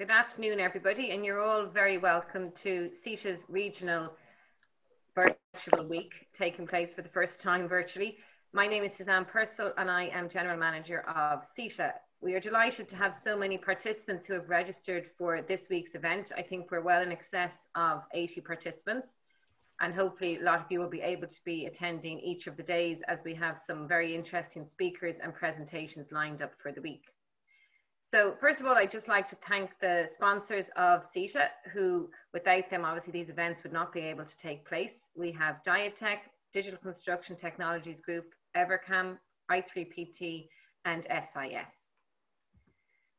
Good afternoon, everybody, and you're all very welcome to CitA's regional virtual week taking place for the first time virtually. My name is Suzanne Purcell and I am General Manager of CitA. We are delighted to have so many participants who have registered for this week's event. I think we're well in excess of 80 participants and hopefully a lot of you will be able to be attending each of the days as we have some very interesting speakers and presentations lined up for the week. So first of all, I'd just like to thank the sponsors of CitA, who without them, obviously these events would not be able to take place. We have Diatech, Digital Construction Technologies Group, Evercam, i3PT, and SIS.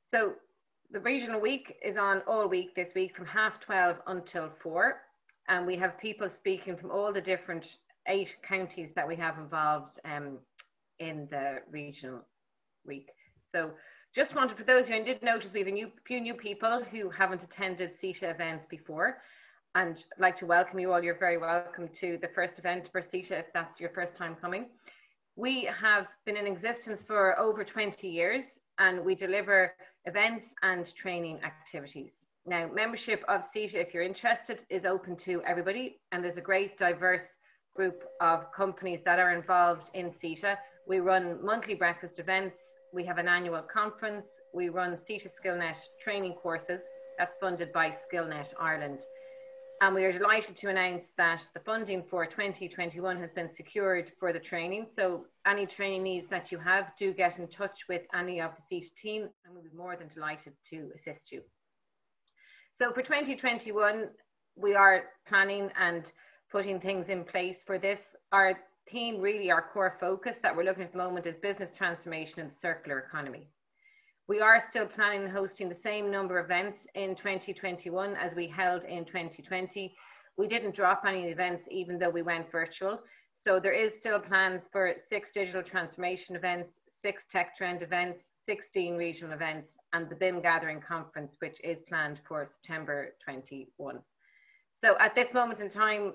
So the regional week is on all week this week from half 12 until 4. And we have people speaking from all the different eight counties that we have involved um, in the regional week. So just wanted, for those who did notice, we have a new, few new people who haven't attended CitA events before. And I'd like to welcome you all. You're very welcome to the first event for CitA if that's your first time coming. We have been in existence for over 20 years and we deliver events and training activities. Now, membership of CitA, if you're interested, is open to everybody, and there's a great diverse group of companies that are involved in CitA. We run monthly breakfast events, we have an annual conference. We run CitA SkillNet training courses. That's funded by SkillNet Ireland. And we are delighted to announce that the funding for 2021 has been secured for the training. So any training needs that you have, do get in touch with any of the CitA team and we'll be more than delighted to assist you. So for 2021, we are planning and putting things in place for this. Our theme, really our core focus that we're looking at the moment is business transformation and the circular economy. We are still planning on hosting the same number of events in 2021 as we held in 2020. We didn't drop any events even though we went virtual. So there is still plans for six digital transformation events, six tech trend events, 16 regional events, and the BIM gathering conference, which is planned for September 21. So at this moment in time,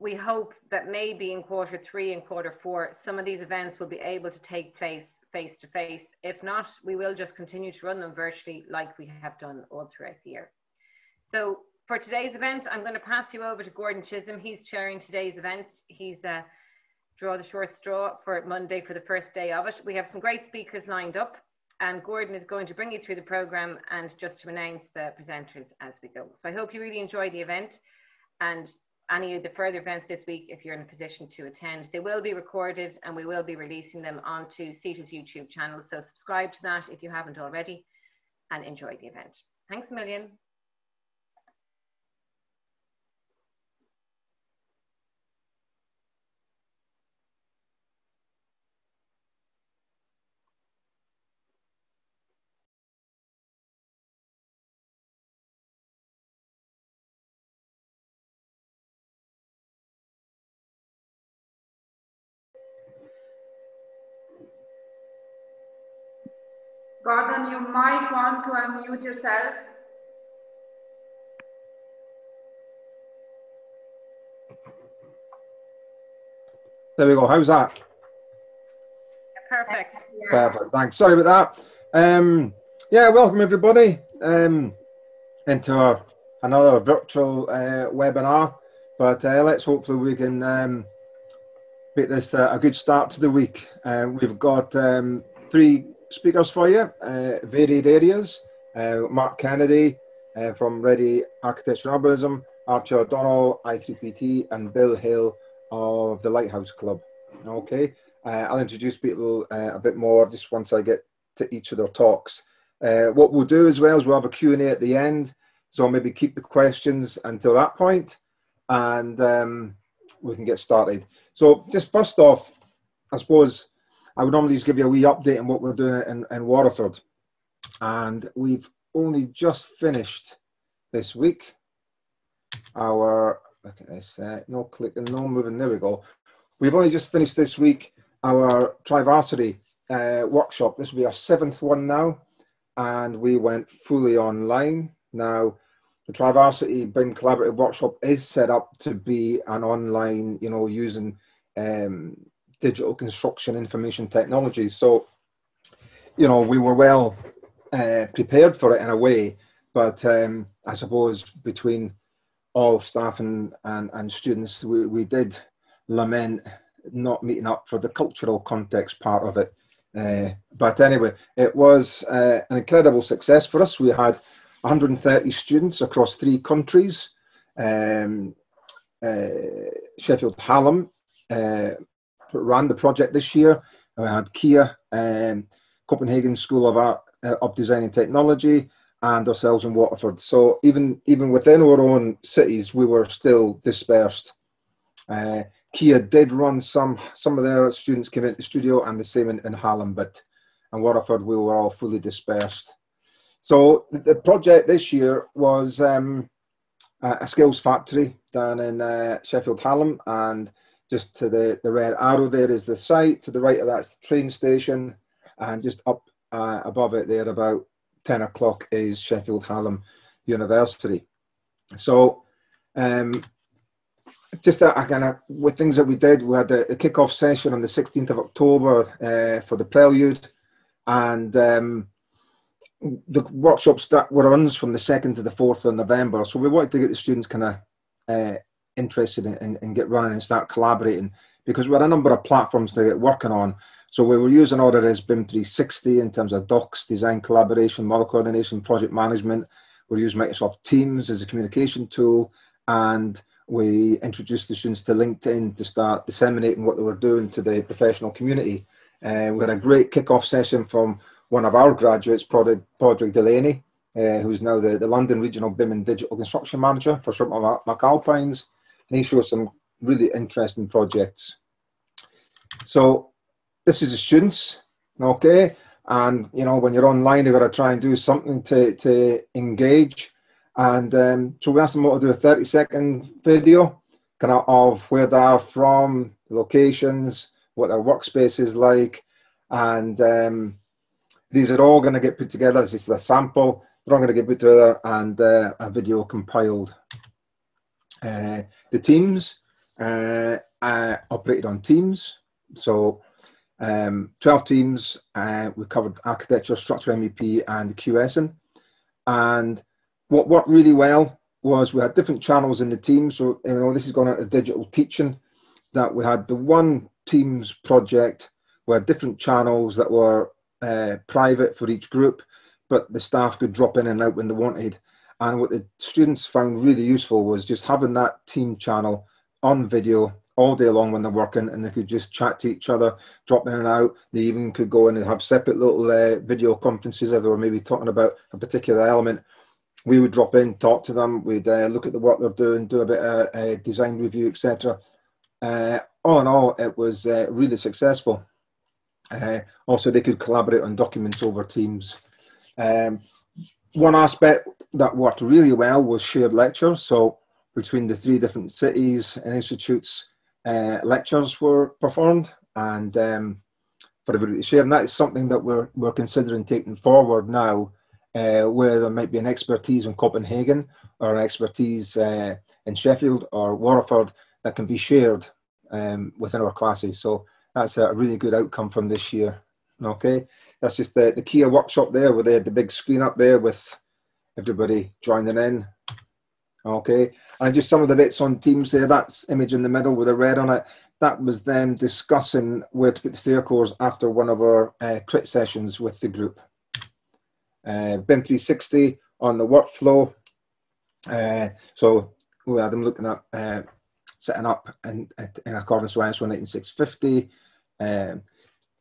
we hope that maybe in quarter three and quarter four, some of these events will be able to take place face to face. If not, we will just continue to run them virtually like we have done all throughout the year. So for today's event, I'm going to pass you over to Gordon Chisholm. He's chairing today's event. He's uh, draw the short straw for Monday for the first day of it. We have some great speakers lined up and Gordon is going to bring you through the program and just to announce the presenters as we go. So I hope you really enjoy the event and any of the further events this week if you're in a position to attend. They will be recorded and we will be releasing them onto CitA's YouTube channel. So subscribe to that if you haven't already and enjoy the event. Thanks a million. Gordon, you might want to unmute yourself. There we go. How's that? Perfect. Perfect. Thanks. Sorry about that. Um, yeah, welcome everybody um, into our, another virtual uh, webinar. But uh, let's hopefully we can um, make this uh, a good start to the week. Uh, we've got um, three speakers for you, uh, varied areas. Uh, Mark Kennedy uh, from Reddy Architecture and Urbanism, Archie O'Donnell, i3PT, and Bill Hill of the Lighthouse Club. Okay, uh, I'll introduce people uh, a bit more just once I get to each of their talks. Uh, what we'll do as well is we'll have a Q&A at the end, so I'll maybe keep the questions until that point, and um, we can get started. So just first off, I suppose I would normally just give you a wee update on what we're doing in, in Waterford. And we've only just finished this week our, look at this, uh, no clicking, no moving, there we go. We've only just finished this week our Trivarsity uh, workshop. This will be our seventh one now, and we went fully online. Now, the Trivarsity BIM Collaborative Workshop is set up to be an online, you know, using um, digital construction information technology. So, you know, we were well uh, prepared for it in a way, but um, I suppose between all staff and, and, and students, we, we did lament not meeting up for the cultural context part of it. Uh, but anyway, it was uh, an incredible success for us. We had 130 students across three countries. Um, uh, Sheffield Hallam uh, ran the project this year. We had KEA, um, Copenhagen School of Art uh, of Design and Technology, and ourselves in Waterford. So even even within our own cities, we were still dispersed. Uh, KEA did run some some of their students came into the studio, and the same in, in Hallam, but in Waterford we were all fully dispersed. So the project this year was um, a skills factory down in uh, Sheffield Hallam, and just to the the red arrow there is the site. To the right of that's the train station, and just up uh, above it there about 10 o'clock is Sheffield Hallam University. So, um, just a, kind of with things that we did, we had a, a kick-off session on the 16th of October uh, for the prelude, and um, the workshops that were runs from the 2nd to the 4th of November. So we wanted to get the students kind of uh, interested in, in, get running and start collaborating because we had a number of platforms to get working on. So we were using Autodesk BIM 360 in terms of docs, design collaboration, model coordination, project management. We use Microsoft Teams as a communication tool, and we introduced the students to LinkedIn to start disseminating what they were doing to the professional community. Uh, we had a great kick-off session from one of our graduates, Padraig Delaney, uh, who's now the, the London Regional BIM and Digital Construction Manager for Sir McAlpines. And he showed some really interesting projects. So this is the students, okay? And you know, when you're online, you've got to try and do something to, to engage. And um, so we asked them what to do a 30 second video kind of of where they are from, locations, what their workspace is like. And um, these are all going to get put together. This is a sample. They're all going to get put together and uh, a video compiled. Uh, the teams uh, operated on Teams. So um, 12 teams, uh, we covered architecture, structure MEP, and QSing. And what worked really well was we had different channels in the team. So, you know, this is going into digital teaching, that we had the one teams project where different channels that were uh, private for each group, but the staff could drop in and out when they wanted. And what the students found really useful was just having that team channel on video all day long when they're working and they could just chat to each other, drop in and out. They even could go in and have separate little uh, video conferences if they were maybe talking about a particular element. We would drop in, talk to them, we'd uh, look at the work they're doing, do a bit of uh, design review, etc. Uh, all in all, it was uh, really successful. Uh, also, they could collaborate on documents over Teams. Um, one aspect that worked really well was shared lectures. So between the three different cities and institutes, uh, lectures were performed and um, for everybody to share. And that is something that we're, we're considering taking forward now, uh, where there might be an expertise in Copenhagen or an expertise uh, in Sheffield or Waterford that can be shared um, within our classes. So that's a really good outcome from this year. Okay, that's just the, the KEA workshop there where they had the big screen up there with everybody joining in Okay, and just some of the bits on Teams there. That's image in the middle with a red on it. That was them discussing where to put the stair cores after one of our uh, crit sessions with the group. Uh, BIM 360 on the workflow. Uh, so we had them looking at uh, setting up in, in accordance with ISO 19650, um,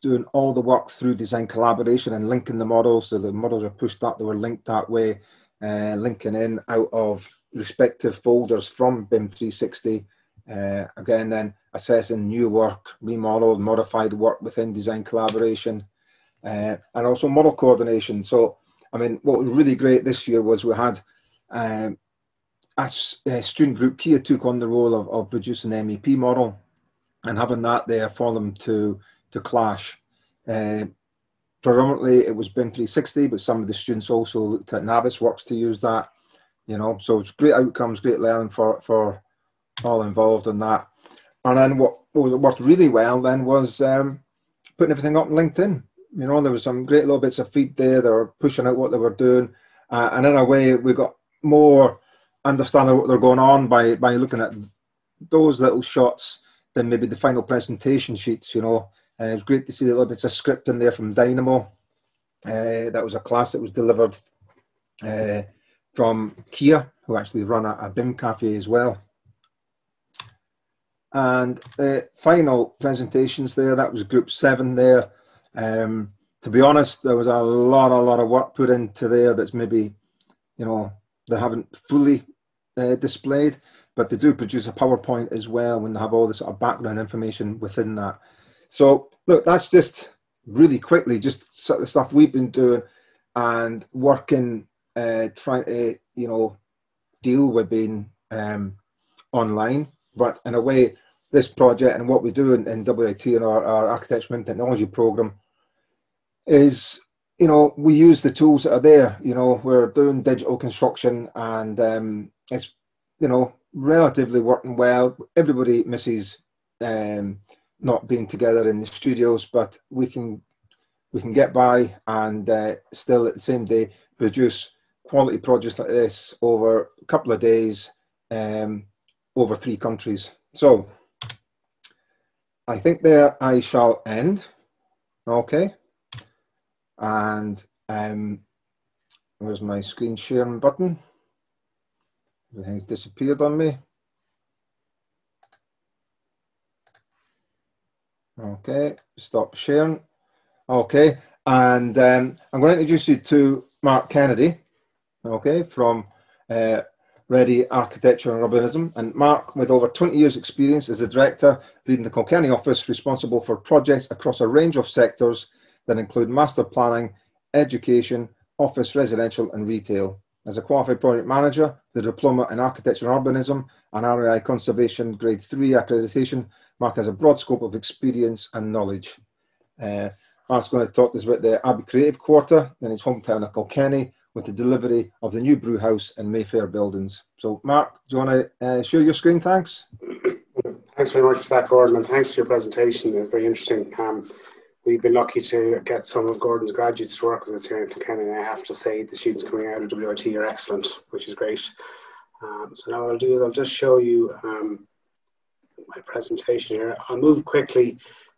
doing all the work through design collaboration and linking the models. So the models are pushed up, they were linked that way, uh, linking in out of respective folders from BIM 360. Uh, again, then assessing new work, remodeled, modified work within design collaboration, uh, and also model coordination. So, I mean, what was really great this year was we had um, a, a, student group, KEA took on the role of, of producing the MEP model and having that there for them to, to clash. Uh, predominantly it was BIM 360, but some of the students also looked at Navisworks to use that you know. So it's great outcomes, great learning for for all involved in that. And then what, what worked really well then was um, putting everything up on LinkedIn. You know, there was some great little bits of feed there. They were pushing out what they were doing, uh, and in a way, we got more understanding of what they're going on by by looking at those little shots than maybe the final presentation sheets. You know, uh, it was great to see a little bits of script in there from Dynamo. Uh, that was a class that was delivered uh, from KEA, who actually run a, a BIM cafe as well. And the final presentations there, that was group seven there. Um, to be honest, there was a lot, a lot of work put into there that's maybe, you know, they haven't fully uh, displayed, but they do produce a PowerPoint as well when they have all this sort of background information within that. So look, that's just really quickly, just sort of the stuff we've been doing and working, uh, trying to, you know, deal with being um, online. But in a way, this project and what we do in, in WIT and our, our architecture and technology program is you know we use the tools that are there you know we're doing digital construction and um, it's you know relatively working well everybody misses um, not being together in the studios but we can we can get by and uh, still at the same day produce quality projects like this over a couple of days um, over three countries so I think there I shall end okay and um, where's my screen sharing button? Everything's disappeared on me. Okay, stop sharing. Okay, and um, I'm going to introduce you to Mark Kennedy, okay, from uh, Reddy Architecture and Urbanism. And Mark, with over 20 years' experience as a director leading the Kilkenny office responsible for projects across a range of sectors, that include master planning, education, office, residential, and retail. As a qualified project manager, the diploma in architecture and urbanism and RAI conservation grade 3 accreditation, Mark has a broad scope of experience and knowledge. Uh, Mark's going to talk to us about the Abbey Creative Quarter in his hometown of Kilkenny with the delivery of the new brew house and Mayfair buildings. So, Mark, do you want to uh, share your screen? Thanks. Thanks very much for that, Gordon, and thanks for your presentation. It's very interesting. Um, we've been lucky to get some of Gordon's graduates to work with us here in Kilkenny. And I have to say, the students coming out of WIT are excellent, which is great. Um, so now what I'll do is I'll just show you um, my presentation here. I'll move quickly.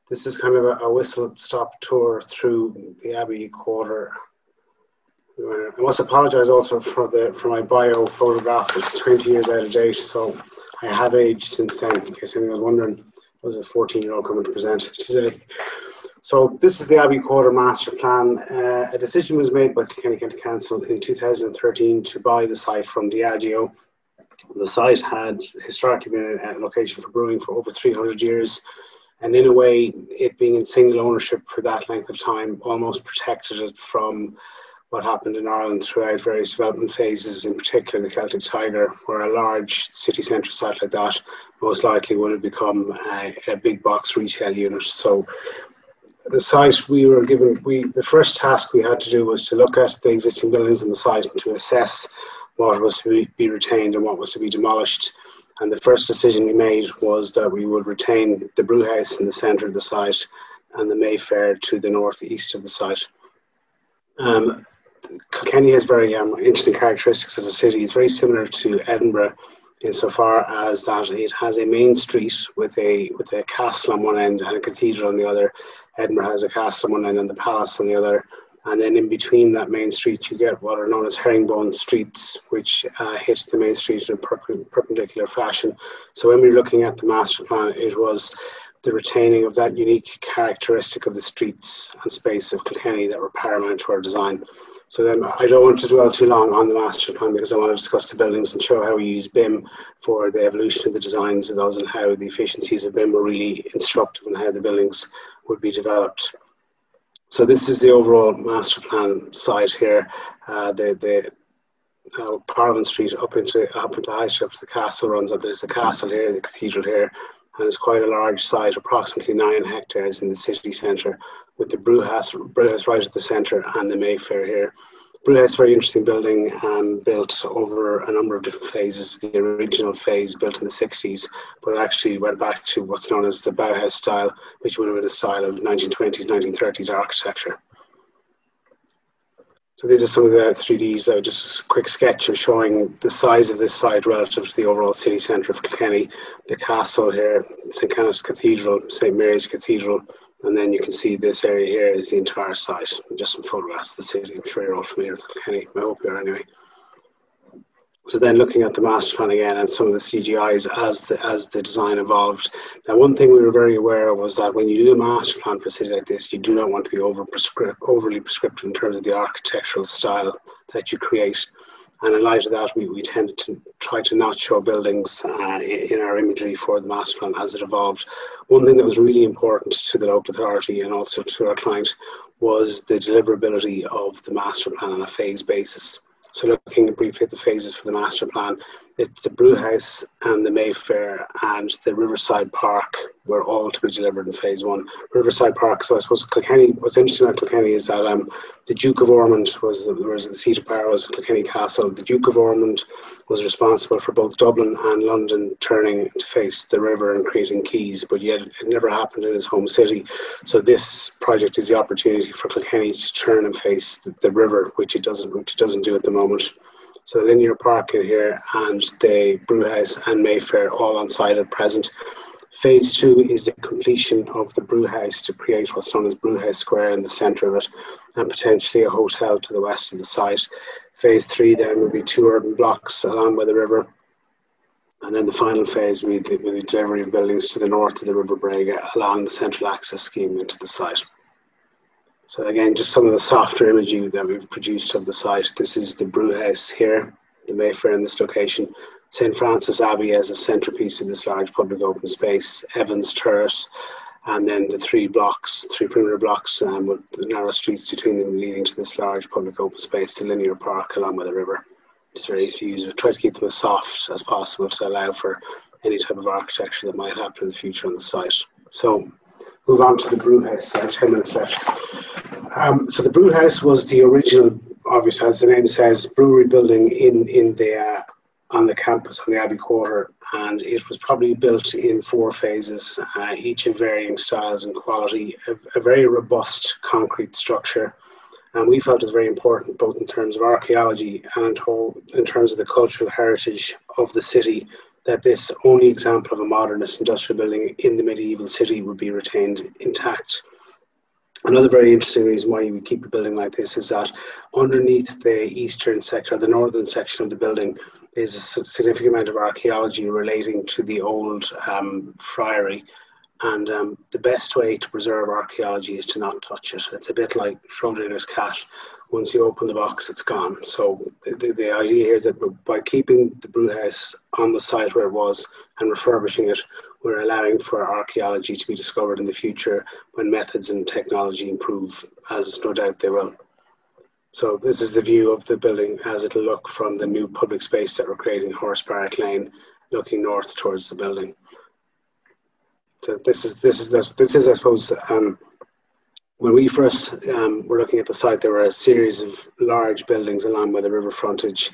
This is kind of a, a whistle-stop tour through the Abbey Quarter. I must apologise also for the for my bio photograph. It's 20 years out of date, so I have aged since then. In case anyone was wondering, was a 14-year-old coming to present today. So this is the Abbey Quarter Master Plan. Uh, a decision was made by Kilkenny County Council in 2013 to buy the site from Diageo. The site had historically been a location for brewing for over 300 years, and in a way, it being in single ownership for that length of time almost protected it from what happened in Ireland throughout various development phases, in particular the Celtic Tiger, where a large city centre site like that most likely would have become a, a big box retail unit. So the site we were given we the first task we had to do was to look at the existing buildings on the site and to assess what was to be retained and what was to be demolished and the first decision we made was that we would retain the brew house in the centre of the site and the Mayfair to the northeast of the site. Um, Kilkenny has very um, interesting characteristics as a city. It's very similar to Edinburgh insofar as that it has a main street with a with a castle on one end and a cathedral on the other, Edinburgh has a castle on one end and the palace on the other. And then in between that main street, you get what are known as herringbone streets, which uh, hit the main street in a perpendicular fashion. So when we were looking at the master plan, it was the retaining of that unique characteristic of the streets and space of Kilkenny that were paramount to our design. So then I don't want to dwell too long on the master plan because I want to discuss the buildings and show how we use BIM for the evolution of the designs of those and how the efficiencies of BIM were really instructive in how the buildings would be developed. So this is the overall master plan site here. Uh, the the uh, Parliament Street up into up into Street, the castle runs up. There's the castle here, the cathedral here, and it's quite a large site, approximately nine hectares in the city centre, with the brewhouse, brewhouse right at the centre and the Mayfair here. Brewhouse, very interesting building, um, built over a number of different phases. The original phase built in the 60s, but it actually went back to what's known as the Bauhaus style, which would have been a style of 1920s, 1930s architecture. So these are some of the 3Ds, uh, just a quick sketch of showing the size of this site relative to the overall city centre of Kilkenny. The castle here, St Canice Cathedral, St Mary's Cathedral, and then you can see this area here is the entire site. Just some photographs of the city. I'm sure you're all familiar with Kilkenny. I hope you are anyway. So then looking at the master plan again and some of the CGIs as the as the design evolved. Now one thing we were very aware of was that when you do a master plan for a city like this, you do not want to be over overly prescriptive in terms of the architectural style that you create. And in light of that, we, we tended to try to not show buildings uh, in our imagery for the master plan as it evolved. One thing that was really important to the local authority and also to our client was the deliverability of the master plan on a phase basis. So looking briefly at the phases for the master plan, it's the Brewhouse and the Mayfair and the Riverside Park were all to be delivered in phase one. Riverside Park, so I suppose Kilkenny, what's interesting about Kilkenny is that um, the Duke of Ormond was the, was the seat of power was Kilkenny Castle. The Duke of Ormond was responsible for both Dublin and London turning to face the river and creating quays, but yet it never happened in his home city. So this project is the opportunity for Kilkenny to turn and face the, the river, which it doesn't, which it doesn't do at the moment. So the linear park in here and the brewhouse and Mayfair all on site at present. Phase two is the completion of the brewhouse to create what's known as Brewhouse Square in the centre of it and potentially a hotel to the west of the site. Phase three then will be two urban blocks along by the river. And then the final phase will be the delivery of buildings to the north of the River Breagagh along the central access scheme into the site. So again, just some of the softer imagery that we've produced of the site. This is the brewhouse here, the Mayfair in this location. St. Francis Abbey as a centrepiece of this large public open space, Evans Turret, and then the three blocks, three perimeter blocks um, with the narrow streets between them leading to this large public open space, the linear park along with the river. It's very easy to use. We try to keep them as soft as possible to allow for any type of architecture that might happen in the future on the site. So move on to the brew house. I have 10 minutes left. Um, so the brew house was the original, obviously, as the name says, brewery building in, in the, uh, on the campus on the Abbey Quarter. And it was probably built in four phases, uh, each in varying styles and quality, a, a very robust concrete structure. And we felt it was very important, both in terms of archaeology and in terms of the cultural heritage of the city, that this only example of a modernist industrial building in the medieval city would be retained intact. Another very interesting reason why you would keep a building like this is that underneath the eastern section, or the northern section of the building, is a significant amount of archaeology relating to the old um, friary. And um, the best way to preserve archaeology is to not touch it. It's a bit like Schrodinger's cat once you open the box, it's gone. So the, the idea here is that by keeping the brew house on the site where it was and refurbishing it, we're allowing for archaeology to be discovered in the future when methods and technology improve, as no doubt they will. So this is the view of the building as it'll look from the new public space that we're creating, Horse Park Lane, looking north towards the building. So this is this is this is I suppose um, when we first um, were looking at the site, there were a series of large buildings along by the river frontage.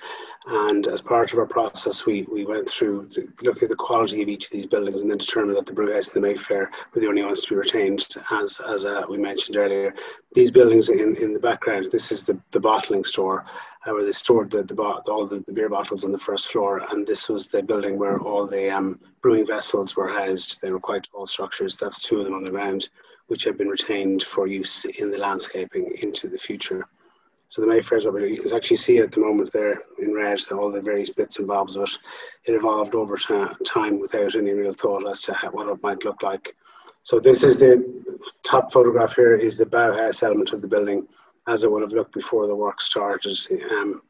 And as part of our process, we, we went through looking at the quality of each of these buildings and then determined that the Brewhouse and the Mayfair were the only ones to be retained, as, as uh, we mentioned earlier. These buildings in, in the background, this is the, the bottling store. Uh, where they stored the, the all the, the, beer bottles on the first floor, and this was the building where all the um, brewing vessels were housed. They were quite tall structures. That's two of them on the ground which have been retained for use in the landscaping into the future. So the Mayfair's over you can actually see at the moment there in red, all the various bits and bobs of it. It evolved over time without any real thought as to how, what it might look like. So this is the top photograph here is the Bauhaus element of the building as it would have looked before the work started. Um,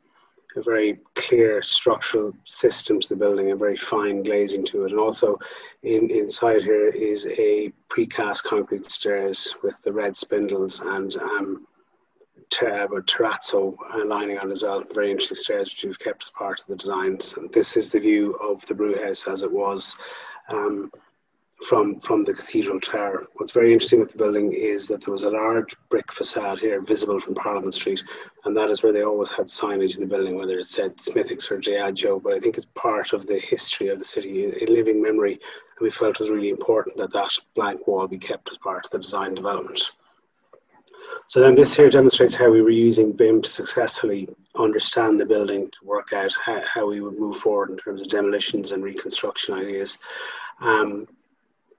a very clear structural system to the building a very fine glazing to it. And also in, inside here is a precast concrete stairs with the red spindles and um, ter- terrazzo uh, lining on as well. Very interesting stairs which we've kept as part of the designs. And this is the view of the brew house as it was. Um, from from the cathedral tower. What's very interesting with the building is that there was a large brick facade here visible from Parliament Street, and that is where they always had signage in the building, whether it said Smithwick's or Diageo. But I think it's part of the history of the city, a living memory, and we felt it was really important that that blank wall be kept as part of the design development. So then this here demonstrates how we were using BIM to successfully understand the building to work out how, how we would move forward in terms of demolitions and reconstruction ideas. Um,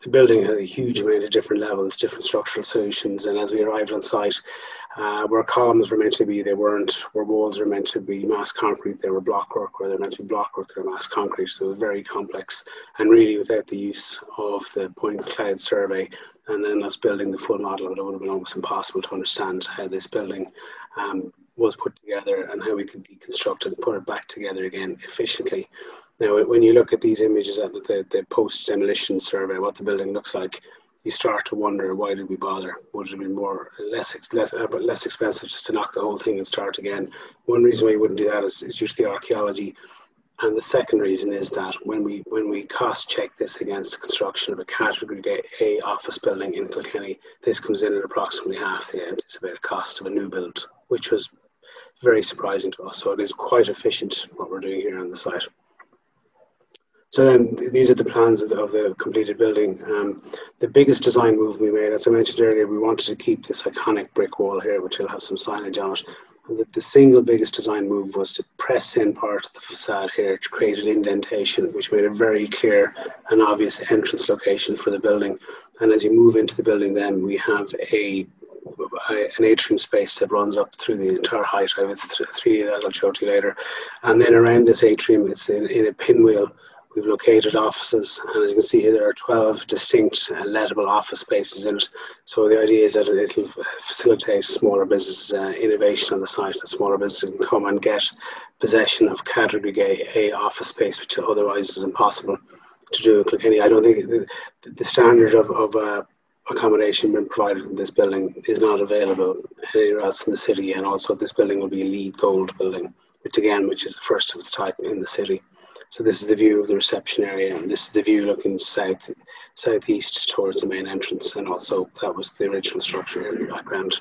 the building had a huge amount of different levels, different structural solutions, and as we arrived on site, uh, where columns were meant to be, they weren't. Where walls were meant to be mass concrete, they were blockwork. Where they're meant to be blockwork, they were mass concrete. So it was very complex, and really without the use of the point cloud survey and then us building the full model, it would have been almost impossible to understand how this building um, was put together and how we could deconstruct and put it back together again efficiently. Now, when you look at these images at the, the post demolition survey, what the building looks like, you start to wonder why did we bother? Would it have been more less less, uh, less expensive just to knock the whole thing and start again? One reason why you wouldn't do that is, is just the archaeology. And the second reason is that when we when we cost check this against the construction of a category A office building in Kilkenny, this comes in at approximately half the anticipated cost of a new build, which was very surprising to us. So it is quite efficient what we're doing here on the site. So then these are the plans of the, of the completed building. Um, the biggest design move we made, as I mentioned earlier, we wanted to keep this iconic brick wall here, which will have some signage on it. And the, the single biggest design move was to press in part of the facade here to create an indentation, which made a very clear and obvious entrance location for the building. And as you move into the building, then we have a an atrium space that runs up through the entire height. I have three that I'll show to you later. And then around this atrium, it's in, in a pinwheel We've located offices, and as you can see here, there are 12 distinct uh, lettable office spaces in it. So the idea is that it'll facilitate smaller business uh, innovation on the site, that smaller businesses can come and get possession of category A office space, which otherwise is impossible to do in Kilkenny. I don't think the, the standard of, of uh, accommodation being provided in this building is not available anywhere else in the city, and also this building will be a LEED Gold building, which again, which is the first of its type in the city. So this is the view of the reception area, and this is the view looking south, southeast towards the main entrance, and also that was the original structure in the background.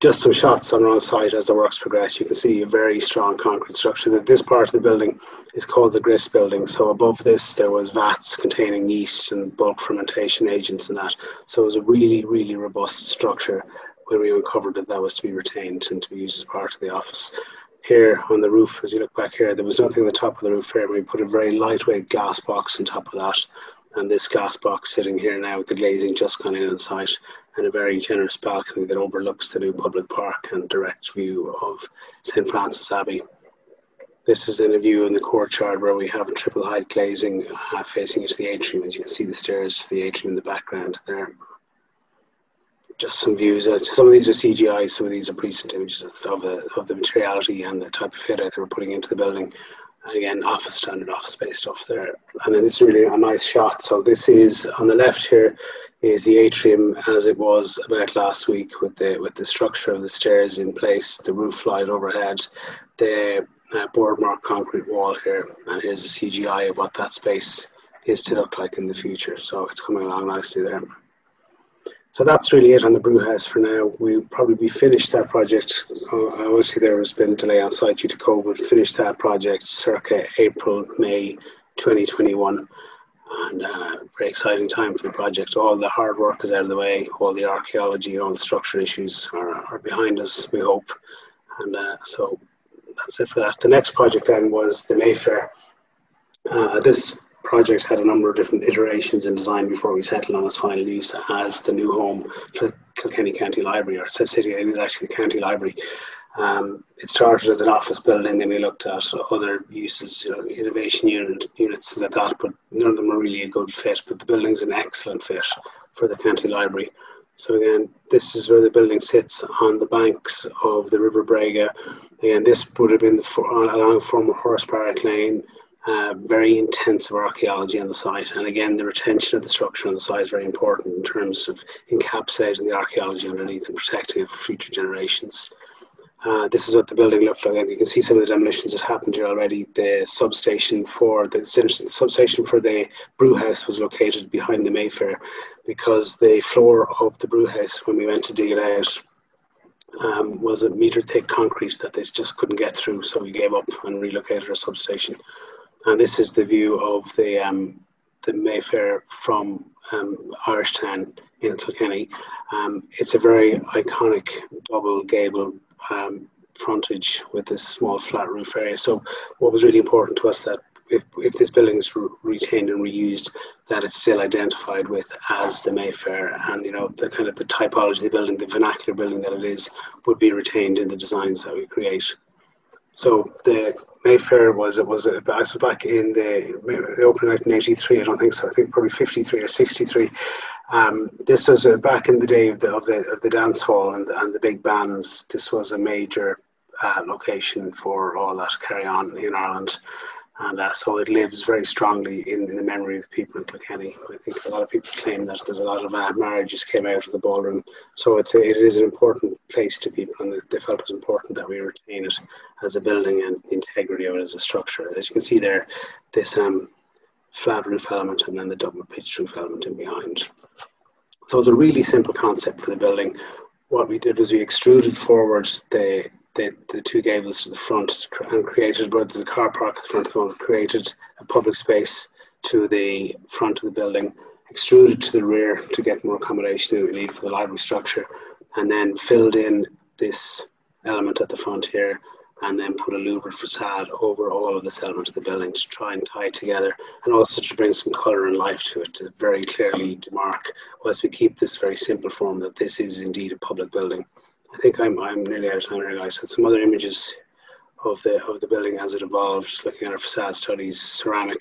Just some shots on our site as the works progress. You can see a very strong concrete structure. That this part of the building is called the grist building. So above this, there was vats containing yeast and bulk fermentation agents and that. So it was a really, really robust structure when we uncovered that that was to be retained and to be used as part of the office here on the roof, as you look back here, there was nothing on the top of the roof here. We put a very lightweight glass box on top of that. And this glass box sitting here now with the glazing just gone in inside and a very generous balcony that overlooks the new public park and direct view of St. Francis Abbey. This is then a view in the courtyard where we have a triple height glazing uh, facing into the atrium. As you can see the stairs to the atrium in the background there just some views. Uh, some of these are CGI, some of these are recent images of the, of the materiality and the type of fit out they were putting into the building. Again, office standard office space stuff there. And then it's really a nice shot. So this is on the left here is the atrium as it was about last week with the with the structure of the stairs in place, the roof light overhead, the uh, boardmark concrete wall here, and here's the CGI of what that space is to look like in the future. So it's coming along nicely there. So that's really it on the brew house for now. We'll probably be finished that project. Uh, obviously, there has been a delay on site due to COVID. Finished that project circa April, May 2021. And uh, very exciting time for the project. All the hard work is out of the way. All the archaeology all the structural issues are, are behind us, we hope. And uh, so that's it for that. The next project then was the Mayfair. Uh, this project had a number of different iterations in design before we settled on its final use as the new home for Kilkenny County Library, or City, it is actually the County Library. Um, it started as an office building, then we looked at other uses, you know, innovation unit, units like that, but none of them are really a good fit. But the building's an excellent fit for the County Library. So again, this is where the building sits on the banks of the River Breagagh. Again, this would have been the, along former Horse Lane, uh, very intensive archaeology on the site. And again, the retention of the structure on the site is very important in terms of encapsulating the archaeology underneath and protecting it for future generations. Uh, this is what the building looked like. You can see some of the demolitions that happened here already. The substation for the, the substation for the brew house was located behind the Mayfair because the floor of the brew house, when we went to dig it out, um, was a meter thick concrete that they just couldn't get through. So we gave up and relocated our substation. And this is the view of the um, the Mayfair from um, Irishtown in Kilkenny. Um, it's a very iconic double gable um, frontage with this small flat roof area. So what was really important to us that if, if this building is re- retained and reused, that it's still identified with as the Mayfair, and you know the kind of the typology of the building, the vernacular building that it is, would be retained in the designs that we create. So the Mayfair was it was I was back in the, the opening night in '83. I don't think so. I think probably '53 or '63. Um, this was uh, back in the day of the of the, of the dance hall and, and the big bands. This was a major uh, location for all that carry on in Ireland. And uh, so it lives very strongly in, in, the memory of people in Kilkenny. I think a lot of people claim that there's a lot of uh, marriages came out of the ballroom. So it's a, it is an important place to people, and they felt it was important that we retain it as a building and the integrity of it as a structure. As you can see there, this um, flat roof element and then the double pitched roof element in behind. So it's a really simple concept for the building. What we did was we extruded forward the the, the two gables to the front and created where there's a car park at the front of the created a public space to the front of the building, extruded to the rear to get more accommodation that we need for the library structure, and then filled in this element at the front here and then put a louvered facade over all of this element of the building to try and tie together and also to bring some colour and life to it to very clearly demark whilst we keep this very simple form that this is indeed a public building. I think I'm I'm nearly out of time here, guys. Had some other images of the of the building as it evolved, looking at our facade studies, ceramic,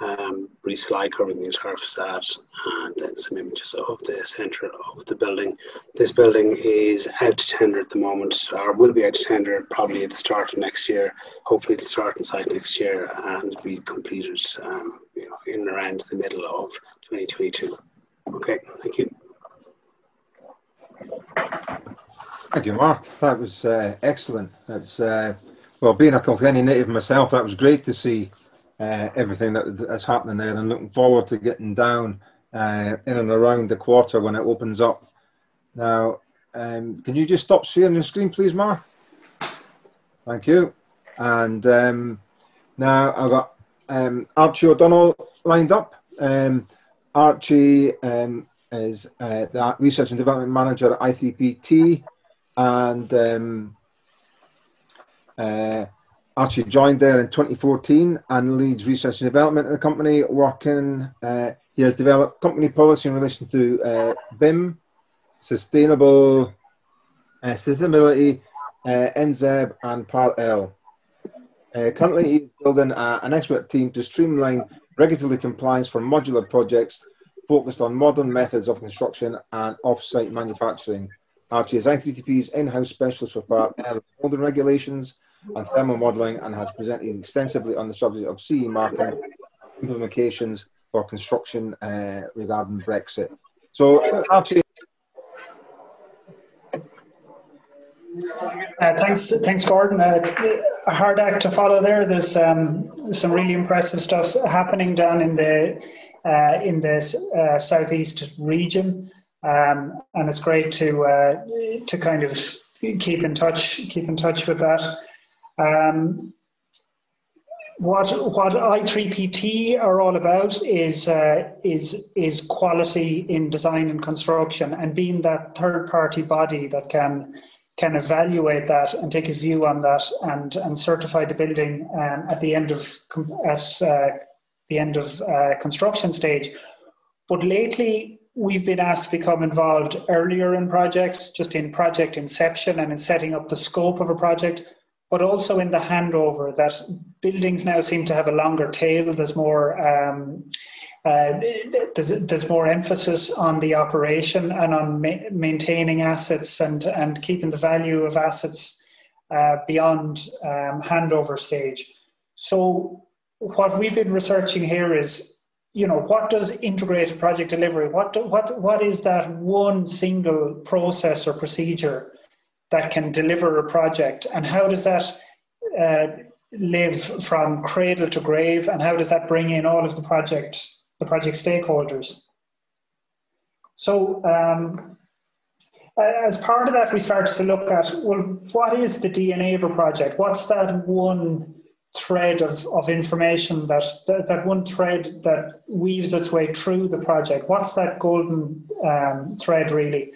um, Bree covering the entire facade, and then some images of the centre of the building. This building is out to tender at the moment, or will be out to tender probably at the start of next year. Hopefully, it'll start inside next year and be completed um, you know, in around the middle of 2022. Okay, thank you. Thank you, Mark. That was uh, excellent. That's uh, well, being a Kilkenny native myself, that was great to see uh, everything that, that's happening there, and looking forward to getting down uh, in and around the quarter when it opens up. Now, um, can you just stop sharing your screen, please, Mark? Thank you. And um, now I've got um, Archie O'Donnell lined up. Um, Archie um, is uh, the Research and Development Manager at I3PT and um, uh, Archie joined there in 2014 and leads research and development in the company. Working, uh, he has developed company policy in relation to uh, BIM, sustainable uh, sustainability, uh, NZEB, and Part L. Uh, currently, he's building a, an expert team to streamline regulatory compliance for modular projects focused on modern methods of construction and off-site manufacturing. Archie is I3PT's in-house specialist for part building regulations and thermal modelling and has presented extensively on the subject of CE marking implications for construction uh, regarding Brexit. So, Archie. Uh, thanks, thanks, Gordon. Uh, a hard act to follow there. There's um, some really impressive stuff happening down in the uh, in the uh, southeast region. Um, and it's great to uh, to kind of keep in touch keep in touch with that. Um, what what I3PT are all about is uh, is is quality in design and construction, and being that third party body that can can evaluate that and take a view on that and and certify the building um, at the end of at uh, the end of uh, construction stage. But lately, we've been asked to become involved earlier in projects, just in project inception and in setting up the scope of a project, but also in the handover. That buildings now seem to have a longer tail. There's more. Um, uh, there's, there's more emphasis on the operation and on ma- maintaining assets and, and keeping the value of assets uh, beyond um, handover stage. So, what we've been researching here is you know what does integrated project delivery what what what is that one single process or procedure that can deliver a project? And how does that uh, live from cradle to grave? And how does that bring in all of the project the project stakeholders? So um, as part of that we started to look at well what is the dna of a project? What's that one thread of, of information that, that, that one thread that weaves its way through the project what's that golden um, thread really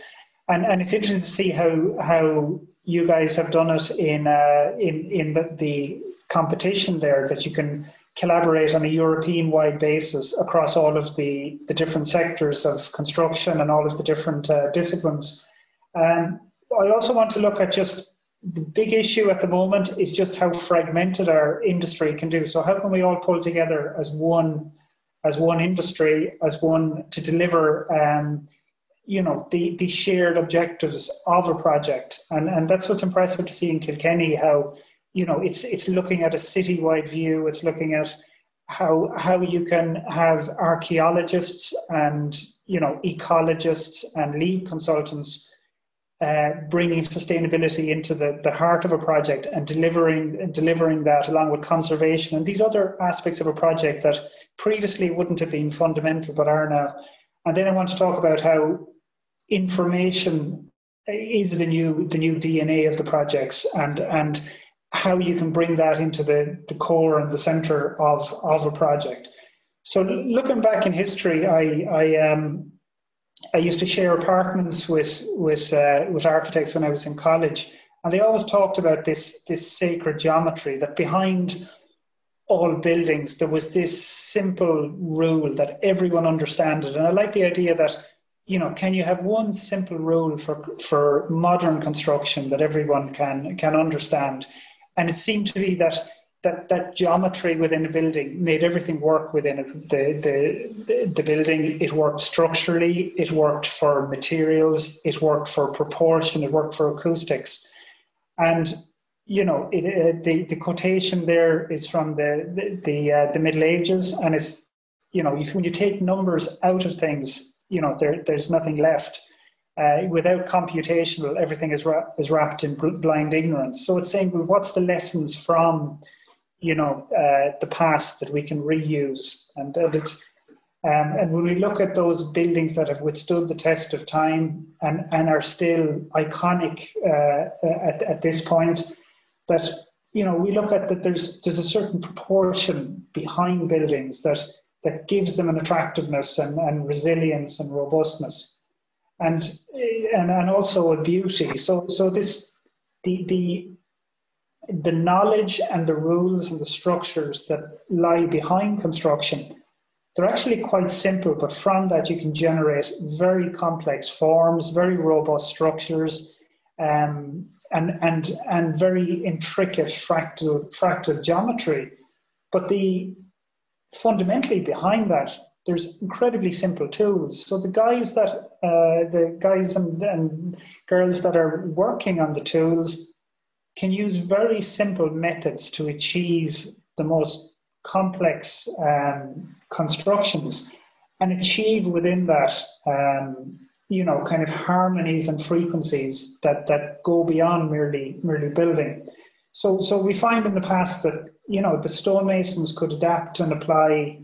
and and it's interesting to see how how you guys have done it in uh, in in the, the competition there that you can collaborate on a European wide basis across all of the, the different sectors of construction and all of the different uh, disciplines. Um, I also want to look at just the big issue at the moment is just how fragmented our industry can do. So how can we all pull together as one, as one industry, as one to deliver, um, you know, the, the shared objectives of a project. And, and that's what's impressive to see in Kilkenny, how, you know, it's, it's looking at a citywide view. It's looking at how, how you can have archaeologists and, you know, ecologists and lead consultants uh, bringing sustainability into the, the heart of a project and delivering delivering that along with conservation and these other aspects of a project that previously wouldn't have been fundamental but are now. And then I want to talk about how information is the new the new DNA of the projects and and how you can bring that into the, the core and the center of, of a project. So looking back in history, I, I um, I used to share apartments with with uh, with architects when I was in college, and they always talked about this this sacred geometry that behind all buildings there was this simple rule that everyone understood, and I like the idea that you know can you have one simple rule for for modern construction that everyone can can understand, and it seemed to be that that, that geometry within a building made everything work within. The, the, the, the building. It worked structurally, it worked for materials, it worked for proportion, it worked for acoustics. And, you know, it, uh, the, the quotation there is from the, the, the, uh, the Middle Ages. And it's, you know, if, when you take numbers out of things, you know, there, there's nothing left. Uh, without computational, everything is, ra- is wrapped in blind ignorance. So it's saying, well, what's the lessons from you know, uh, the past that we can reuse. And, and it's, um, and when we look at those buildings that have withstood the test of time and, and are still iconic uh, at, at this point, that you know we look at that there's there's a certain proportion behind buildings that that gives them an attractiveness and, and resilience and robustness, and and and also a beauty. So so this the the the knowledge and the rules and the structures that lie behind construction they're actually quite simple but from that you can generate very complex forms very robust structures um, and and and very intricate fractal fractal geometry. But the fundamentally behind that there's incredibly simple tools. So the guys that uh, the guys and, and girls that are working on the tools can use very simple methods to achieve the most complex um, constructions and achieve within that um, you know kind of harmonies and frequencies that that go beyond merely merely building. So so we find in the past that you know the stonemasons could adapt and apply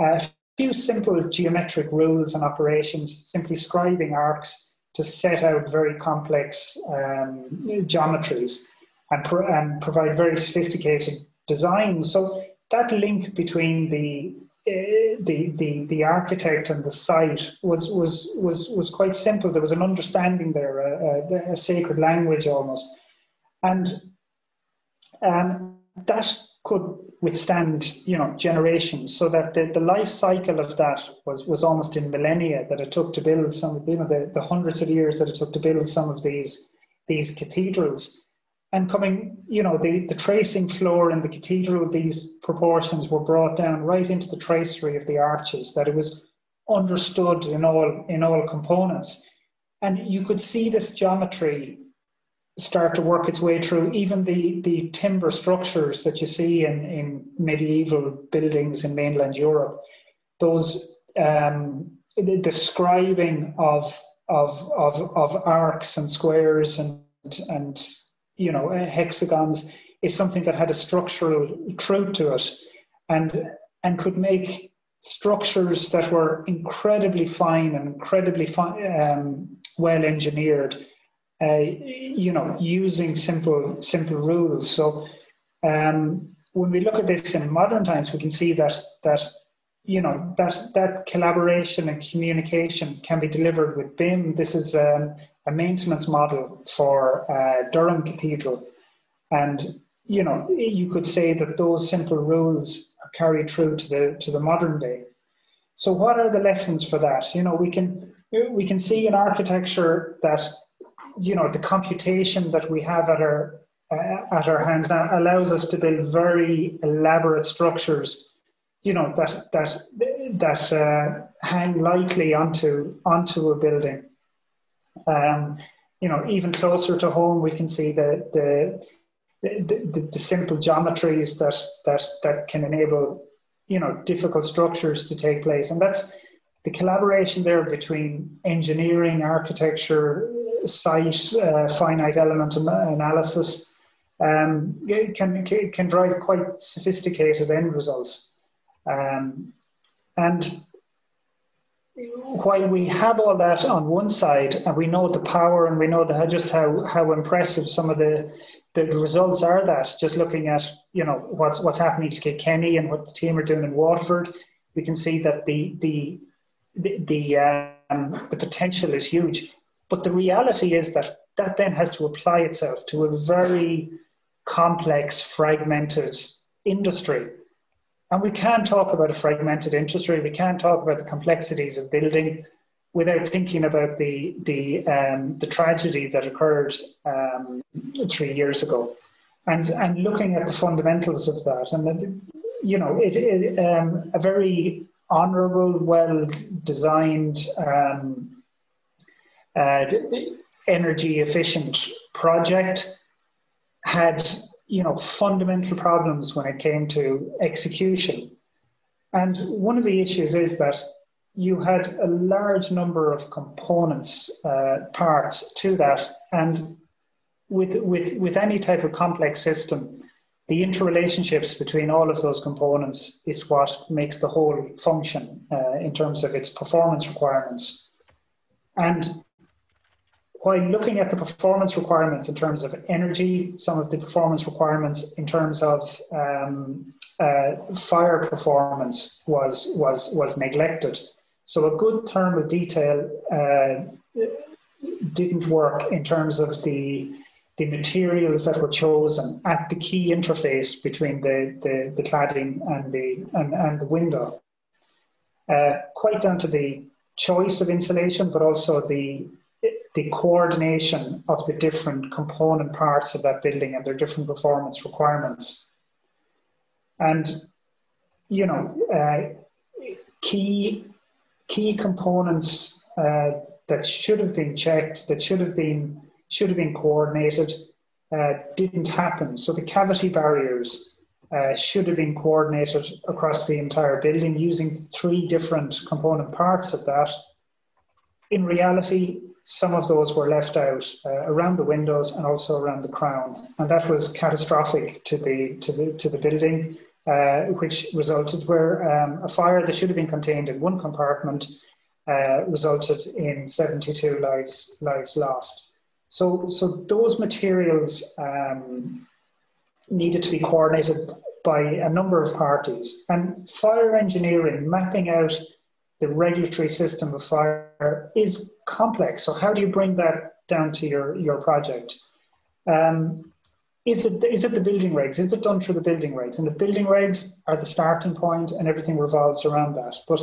a few simple geometric rules and operations simply scribing arcs to set out very complex um, geometries and, pro- and provide very sophisticated designs. So that link between the uh, the, the the architect and the site was was was was quite simple. There was an understanding there, a, a, a sacred language almost, and um, that could withstand you know generations. So that the, the life cycle of that was was almost in millennia that it took to build some of the, you know the, the hundreds of years that it took to build some of these these cathedrals and coming, you know, the, the tracing floor in the cathedral, these proportions were brought down right into the tracery of the arches, that it was understood in all in all components. And you could see this geometry start to work its way through even the, the timber structures that you see in, in medieval buildings in mainland Europe. Those um, describing of, of, of, of arcs and squares and, and you know, uh, hexagons is something that had a structural truth to it and, and could make structures that were incredibly fine and incredibly um, well engineered, uh, you know, using simple, simple rules. So, um, when we look at this in modern times, we can see that that you know that that collaboration and communication can be delivered with BIM. This is um, a maintenance model for uh, Durham Cathedral, and you know you could say that those simple rules are carried through to the to the modern day. So, what are the lessons for that? You know, we can we can see in architecture that you know the computation that we have at our uh, at our hands now allows us to build very elaborate structures you know that that that uh, hang lightly onto onto a building um, you know even closer to home we can see the the the, the, the simple geometries that that that can enable you know difficult structures to take place and that's the collaboration there between engineering architecture site uh, finite element analysis um, can, can drive quite sophisticated end results. Um, and while we have all that on one side and we know the power and we know just how, how impressive some of the, the results are that just looking at you know what's what's happening to Kilkenny and what the team are doing in Waterford, we can see that the the the the, um, the potential is huge. But the reality is that that then has to apply itself to a very complex, fragmented industry. And we can't talk about a fragmented industry, we can't talk about the complexities of building without thinking about the, the, um, the tragedy that occurred um, three years ago. And, and looking at the fundamentals of that, and you know, it, it um, a very honourable, well designed, um, uh, energy efficient project had you know fundamental problems when it came to execution. And one of the issues is that you had a large number of components, uh, parts to that, and with with with any type of complex system, the interrelationships between all of those components is what makes the whole function uh, in terms of its performance requirements. And while looking at the performance requirements in terms of energy, some of the performance requirements in terms of um, uh, fire performance was, was, was neglected. So a good thermal detail uh, didn't work in terms of the, the materials that were chosen at the key interface between the, the, the cladding and the, and, and the window. Uh, quite down to the choice of insulation, but also the the coordination of the different component parts of that building and their different performance requirements. And, you know, uh, key, key components uh, that should have been checked, that should have been, should have been coordinated, uh, didn't happen. So the cavity barriers uh, should have been coordinated across the entire building using three different component parts of that. In reality, some of those were left out uh, around the windows and also around the crown, and that was catastrophic to the to the to the building, uh, which resulted where um, a fire that should have been contained in one compartment uh, resulted in 72 lives lives lost. So so those materials um, needed to be coordinated by a number of parties, and fire engineering mapping out the regulatory system of fire is complex. So how do you bring that down to your, your project? Um, is it, is it the building regs? Is it done through the building regs? And the building regs are the starting point and everything revolves around that. But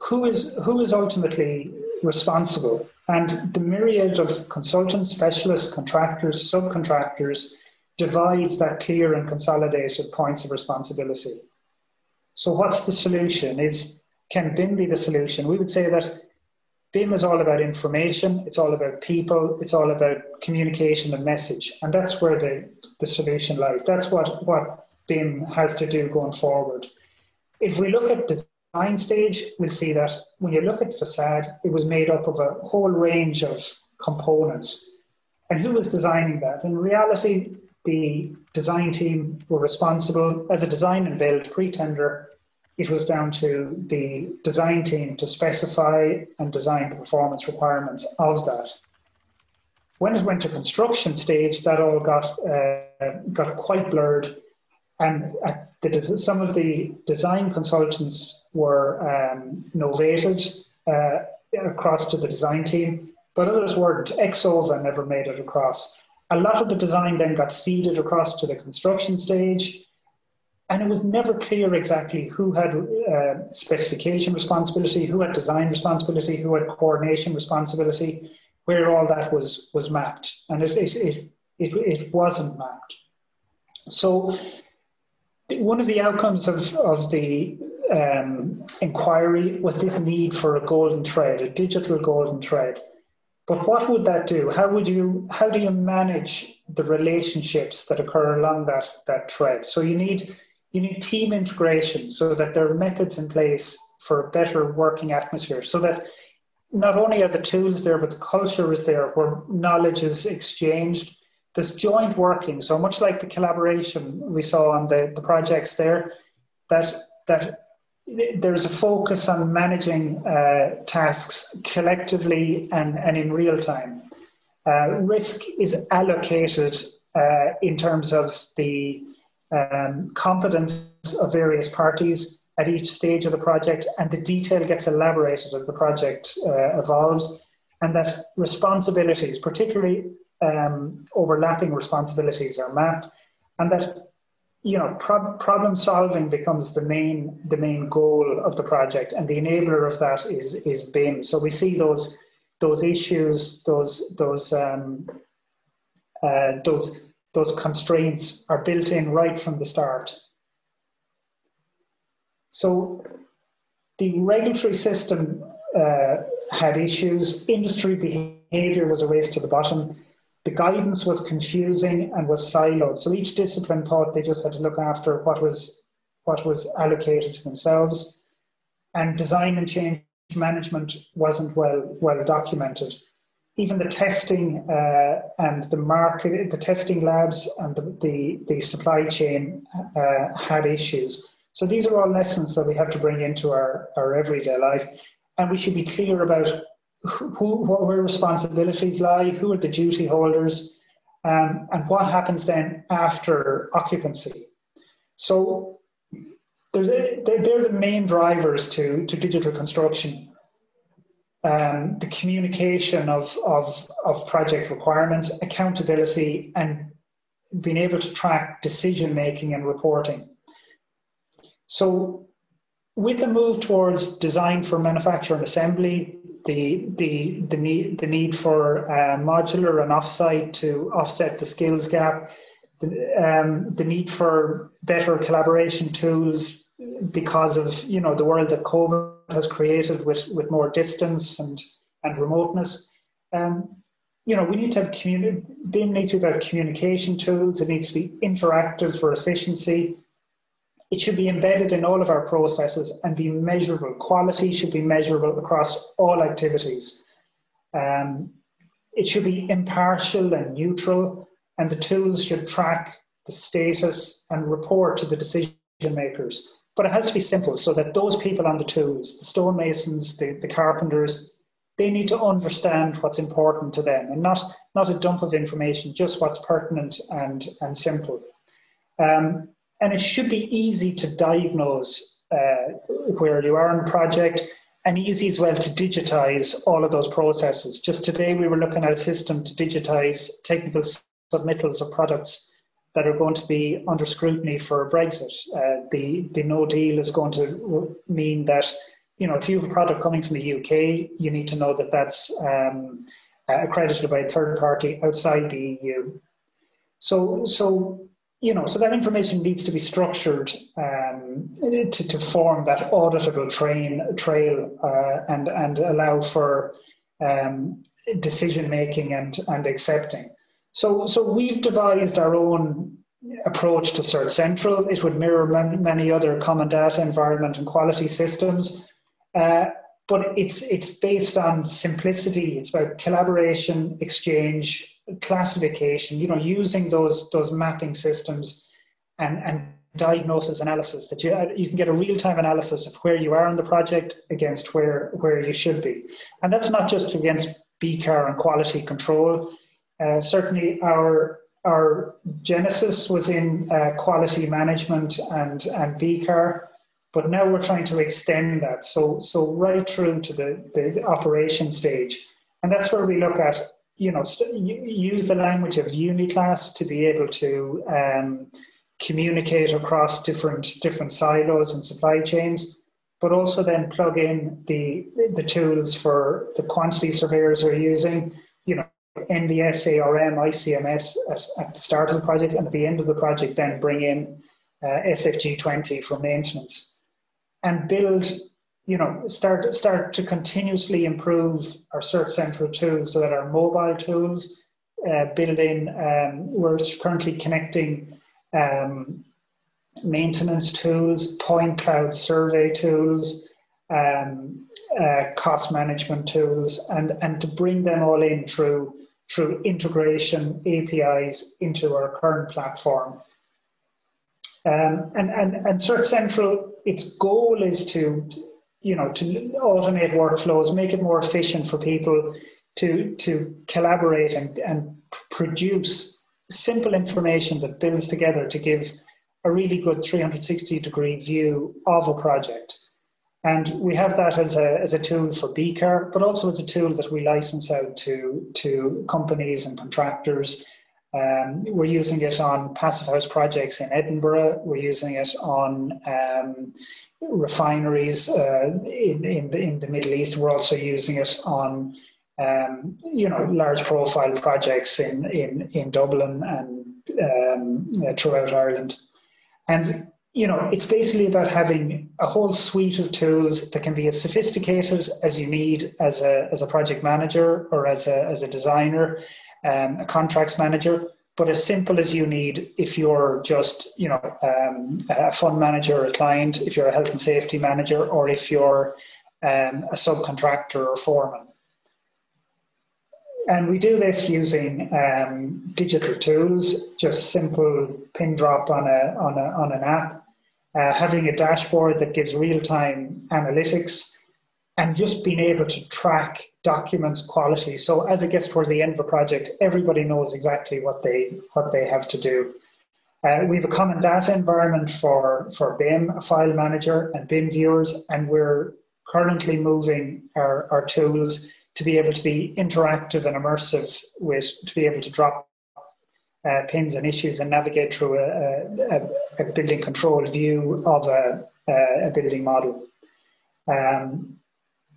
who is, who is ultimately responsible? And the myriad of consultants, specialists, contractors, subcontractors divides that clear and consolidated points of responsibility. So what's the solution? Is can BIM be the solution? We would say that BIM is all about information, it's all about people, it's all about communication and message. And that's where the, the solution lies. That's what, what BIM has to do going forward. If we look at design stage, we'll see that when you look at facade, it was made up of a whole range of components. And who was designing that? In reality, the design team were responsible as a design and build pre-tender it was down to the design team to specify and design the performance requirements of that. When it went to construction stage, that all got uh, got quite blurred, and the, some of the design consultants were um, novated uh, across to the design team, but others weren't. Exova never made it across. A lot of the design then got ceded across to the construction stage, and it was never clear exactly who had uh, specification responsibility, who had design responsibility, who had coordination responsibility, where all that was was mapped, and it it it, it, it wasn't mapped. So one of the outcomes of, of the um, inquiry was this need for a golden thread, a digital golden thread. But what would that do? How would you how do you manage the relationships that occur along that, that thread? So you need you need team integration so that there are methods in place for a better working atmosphere so that not only are the tools there, but the culture is there where knowledge is exchanged there's joint working. So much like the collaboration we saw on the, the projects there, that that there's a focus on managing uh, tasks collectively and, and in real time. Uh, risk is allocated uh, in terms of the um, competence of various parties at each stage of the project, and the detail gets elaborated as the project uh, evolves, and that responsibilities, particularly um, overlapping responsibilities are mapped, and that you know pro- problem solving becomes the main the main goal of the project, and the enabler of that is is BIM. So we see those those issues, those those um, uh, those those constraints are built in right from the start. So the regulatory system uh, had issues. Industry behavior was a race to the bottom the guidance was confusing and was siloed. So each discipline thought they just had to look after what was what was allocated to themselves, and design and change management wasn't well well documented. Even the testing uh, and the market, the testing labs and the the, the supply chain uh, had issues. So these are all lessons that we have to bring into our, our everyday life, and we should be clear about who, what, where responsibilities lie, who are the duty holders, um, and what happens then after occupancy. So there's a, they're the main drivers to, to digital construction. Um, the communication of, of, of project requirements, accountability, and being able to track decision making and reporting. So, with the move towards design for manufacture and assembly, the the the need the need for uh, modular and offsite to offset the skills gap, the, um, the need for better collaboration tools because of you know the world that COVID has created with with more distance and and remoteness. Um, you know, we need to have community. BIM needs to be about communication tools. It needs to be interactive for efficiency. It should be embedded in all of our processes and be measurable. Quality should be measurable across all activities. Um, it should be impartial and neutral, and the tools should track the status and report to the decision makers. But it has to be simple so that those people on the tools, the stonemasons, the, the carpenters, they need to understand what's important to them and not, not a dump of information, just what's pertinent and, and simple. Um, and it should be easy to diagnose uh, where you are in project and easy as well to digitize all of those processes. Just today, we were looking at a system to digitize technical submittals of products that are going to be under scrutiny for Brexit. Uh, the, the no deal is going to mean that, you know, if you have a product coming from the UK, you need to know that that's um, accredited by a third party outside the EU. So, so you know, so that information needs to be structured um, to, to form that auditable train, trail uh, and, and allow for um, decision making and, and accepting. So, so we've devised our own approach to CertCentral. It would mirror many other common data environment and quality systems. Uh, but it's it's based on simplicity. It's about collaboration, exchange, classification, you know, using those those mapping systems and, and diagnosis analysis that you you can get a real-time analysis of where you are in the project against where where you should be. And that's not just against BCAR and quality control. Uh, certainly our our genesis was in uh, quality management and and BCAR, but now we're trying to extend that. So so right through to the, the, the operation stage, and that's where we look at you know use the language of uniclass to be able to um, communicate across different different silos and supply chains but also then plug in the the tools for the quantity surveyors are using NBS, ARM, ICMS at, at the start of the project, and at the end of the project, then bring in uh, SFG20 for maintenance and build, you know, start start to continuously improve our CertCentral tools so that our mobile tools uh, build in. Um, we're currently connecting um, maintenance tools, point cloud survey tools, um, uh, cost management tools, and and to bring them all in through through integration APIs into our current platform. Um, and, and, and CertCentral, its goal is to, you know, to automate workflows, make it more efficient for people to, to collaborate and, and produce simple information that builds together to give a really good 360 degree view of a project. And we have that as a, as a tool for BCAR, but also as a tool that we license out to, to companies and contractors. Um, we're using it on passive house projects in Edinburgh. We're using it on um, refineries uh, in, in, the, in the Middle East. We're also using it on um, you know large profile projects in, in, in Dublin and um, throughout Ireland. And you know, it's basically about having a whole suite of tools that can be as sophisticated as you need as a, as a project manager or as a, as a designer, um, a contracts manager, but as simple as you need if you're just, you know, um, a fund manager or a client, if you're a health and safety manager, or if you're um, a subcontractor or foreman. And we do this using um, digital tools, just simple pin drop on a on a on an app uh, having a dashboard that gives real time analytics, and just being able to track documents quality. So as it gets towards the end of a project, everybody knows exactly what they what they have to do. Uh, we have a common data environment for, for BIM, a file manager, and BIM viewers, and we're currently moving our, our tools to be able to be interactive and immersive with to be able to drop uh, pins and issues and navigate through a, a, a building control view of a, a building model. Um,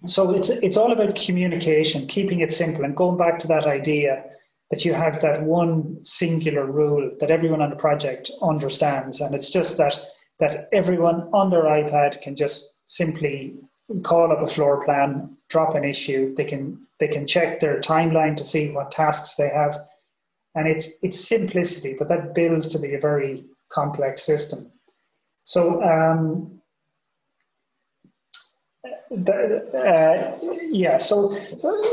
so it's it's all about communication, keeping it simple, and going back to that idea that you have that one singular rule that everyone on the project understands, and it's just that that everyone on their iPad can just simply call up a floor plan, drop an issue. They can they can check their timeline to see what tasks they have, and it's it's simplicity, but that builds to be a very complex system. So um, the, uh, yeah, so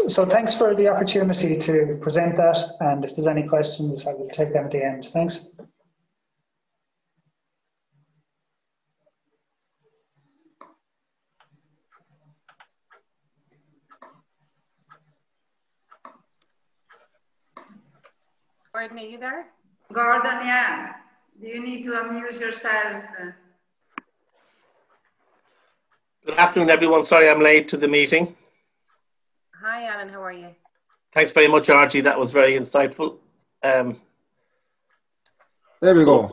so thanks for the opportunity to present that, and if there's any questions, I will take them at the end. Thanks. Gordon, are you there? Gordon, yeah. Do you need to amuse yourself? Good afternoon, everyone. Sorry I'm late to the meeting. Hi, Alan. How are you? Thanks very much, Archie. That was very insightful. Um, there we so, go.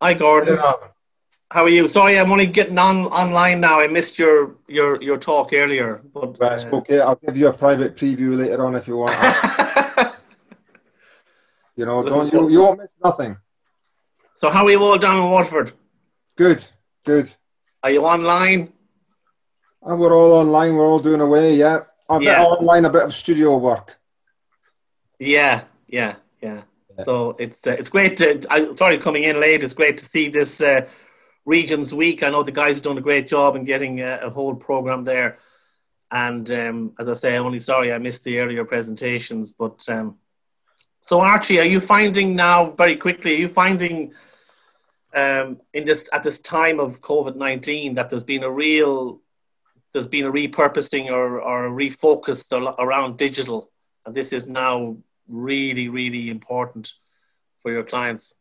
Hi, Gordon. How are you? Sorry, I'm only getting on online now. I missed your your your talk earlier. But right, uh, okay. I'll give you a private preview later on if you want. You know, don't you you won't miss nothing. So how are you all down in Waterford? Good, good. Are you online? And we're all online. We're all doing away. Yeah, a Yeah. bit online, a bit of studio work. Yeah, yeah, yeah. So it's uh, it's great to. I, sorry, coming in late. It's great to see this uh, Regions Week. I know the guys have done a great job in getting a, a whole program there. And um, as I say, only sorry I missed the earlier presentations. But um, so Archie, are you finding now very quickly? Are you finding um, in this at this time of COVID nineteen that there's been a real there's been a repurposing or, or a refocus around digital, and this is now really really important for your clients?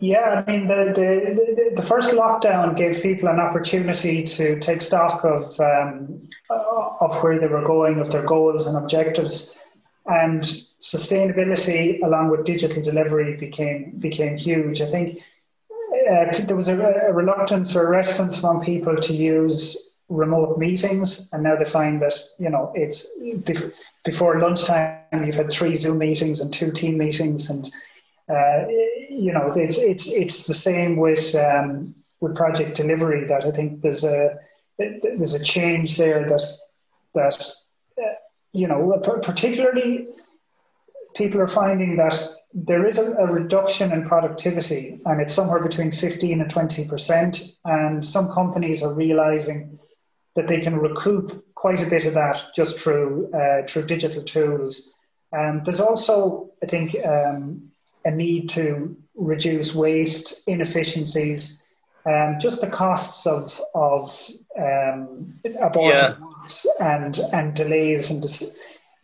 Yeah, I mean, the, the, the first lockdown gave people an opportunity to take stock of, um, of where they were going, of their goals and objectives. And sustainability, along with digital delivery, became, became huge. I think uh, there was a, a, reluctance or a reticence among people to use remote meetings, and now they find that you know it's before lunchtime you've had three Zoom meetings and two team meetings, and uh, you know it's it's it's the same with um, with project delivery. That I think there's a there's a change there that that you know particularly people are finding that there is a, a, reduction in productivity and it's somewhere between 15 and 20%. And some companies are realizing that they can recoup quite a bit of that just through, uh, through digital tools. And there's also, I think, um, a need to reduce waste, inefficiencies, um, just the costs of, of um, aborted yeah. And, and delays and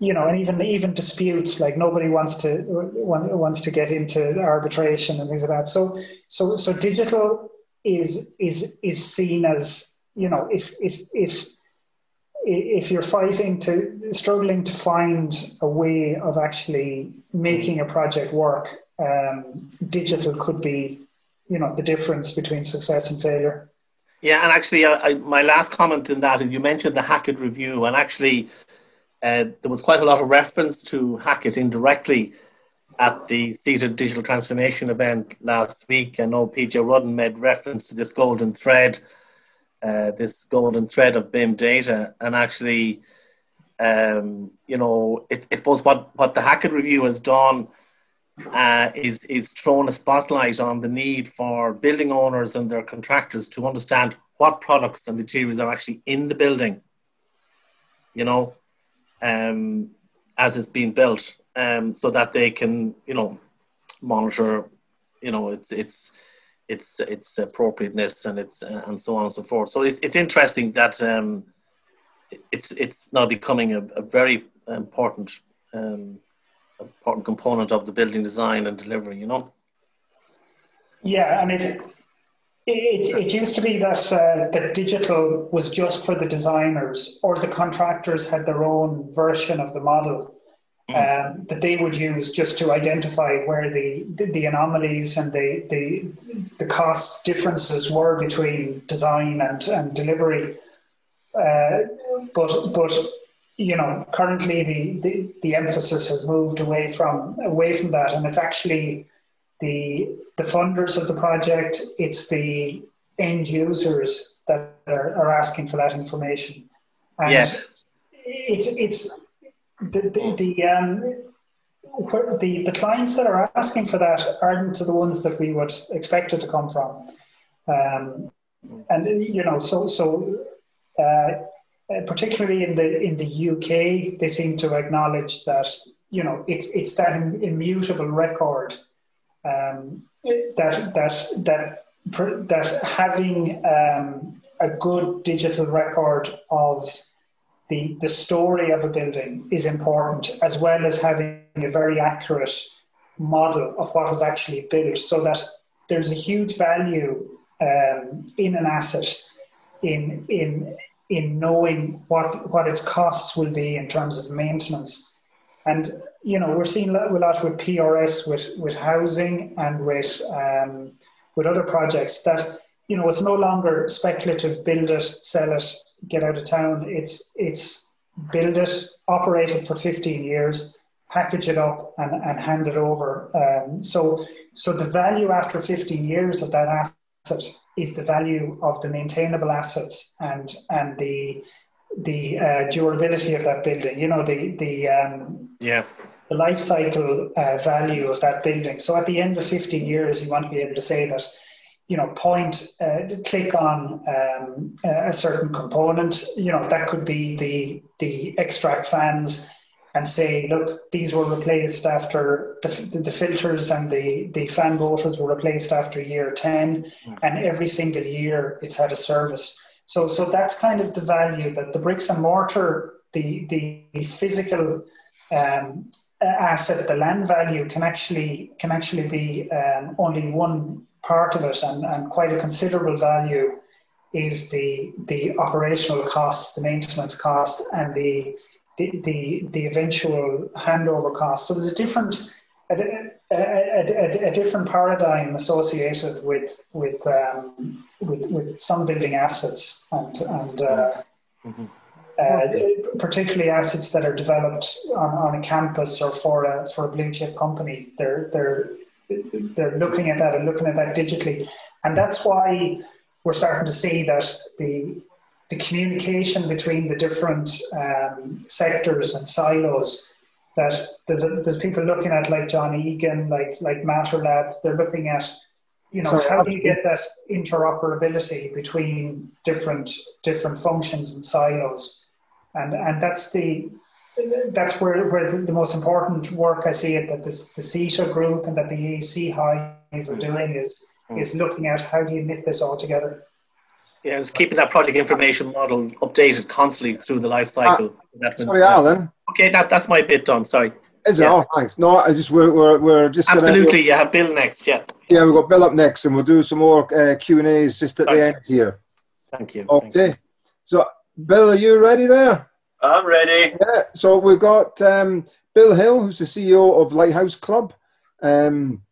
you know, and even even disputes like nobody wants to wants to get into arbitration and things like that. So so so digital is is is seen as you know if if if if you're fighting to struggling to find a way of actually making a project work, um, digital could be you know the difference between success and failure. Yeah, and actually, uh, I, my last comment in that is you mentioned the Hackitt review, and actually uh, there was quite a lot of reference to Hackitt indirectly at the CitA Digital Transformation event last week. I know PJ Rudden made reference to this golden thread, uh, this golden thread of BIM data, and actually, um, you know, it, I suppose what, what the Hackitt review has done uh, is is thrown a spotlight on the need for building owners and their contractors to understand what products and materials are actually in the building. You know, um, as it's being built, um, so that they can, you know, monitor, you know, it's it's its its appropriateness and its uh, and so on and so forth. So it's it's interesting that um, it's it's now becoming a, a very important um, important component of the building design and delivery. You know. Yeah, and it it, it used to be that uh, that digital was just for the designers, or the contractors had their own version of the model mm. um, that they would use just to identify where the, the, the anomalies and the, the the cost differences were between design and, and delivery. Uh, but but you know currently the, the, the emphasis has moved away from away from that, and it's actually the the funders of the project, it's the end users that are, are asking for that information. And yeah. it's it's the the, the um the, the clients that are asking for that aren't the ones that we would expect it to come from. Um, and you know, so so uh, particularly in the in the UK, they seem to acknowledge that you know it's it's that immutable record um, that that that that having um, a good digital record of the the story of a building is important, as well as having a very accurate model of what was actually built, so that there's a huge value um, in an asset in in in knowing what what its costs will be in terms of maintenance and you know, we're seeing a lot with PRS, with with housing, and with um, with other projects that you know it's no longer speculative. Build it, sell it, get out of town. It's it's build it, operate it for 15 years, package it up, and, and hand it over. Um, so so the value after 15 years of that asset is the value of the maintainable assets and and the the uh, durability of that building. You know the the um, yeah the life cycle uh, value of that building. So at the end of 15 years, you want to be able to say that, you know, point, uh, click on um, a certain component. You know, that could be the the extract fans, and say, look, these were replaced after the, the filters and the, the fan motors were replaced after year 10, mm. and every single year it's had a service. So, so that's kind of the value that the bricks and mortar, the the physical um, asset, the land value, can actually can actually be um, only one part of it, and, and quite a considerable value is the the operational costs, the maintenance cost, and the the the, the eventual handover cost. So there's a different a, a, a, a different paradigm associated with with, um, with with some building assets and and. Uh, mm-hmm. Uh, particularly assets that are developed on, on a campus or for a for a blue chip company. They're they're they're looking at that and looking at that digitally, and that's why we're starting to see that the the communication between the different um, sectors and silos that there's, a, there's people looking at like John Egan, like like Matter Lab. They're looking at, you know, how do you get that interoperability between different different functions and silos, and and that's the that's where where the, the most important work I see it that this the CitA group and that the EAC Hive are doing is mm. is looking at how do you knit this all together. Yeah, it's keeping that project information model updated constantly through the life cycle. Uh, sorry, Alan. Okay, that, that's my bit done. Sorry. Is it? Yeah. Oh, thanks. No, I just we're we're, we're just absolutely. Gonna, you have Bill next. Yeah. Yeah, we've got Bill up next, and we'll do some more uh, Q and A's just at Thank the end here. Thank you. Okay. Thank you. So, Bill, are you ready there? I'm ready. Yeah. So we've got um, Bill Hill, who's the CEO of Lighthouse Club. Um,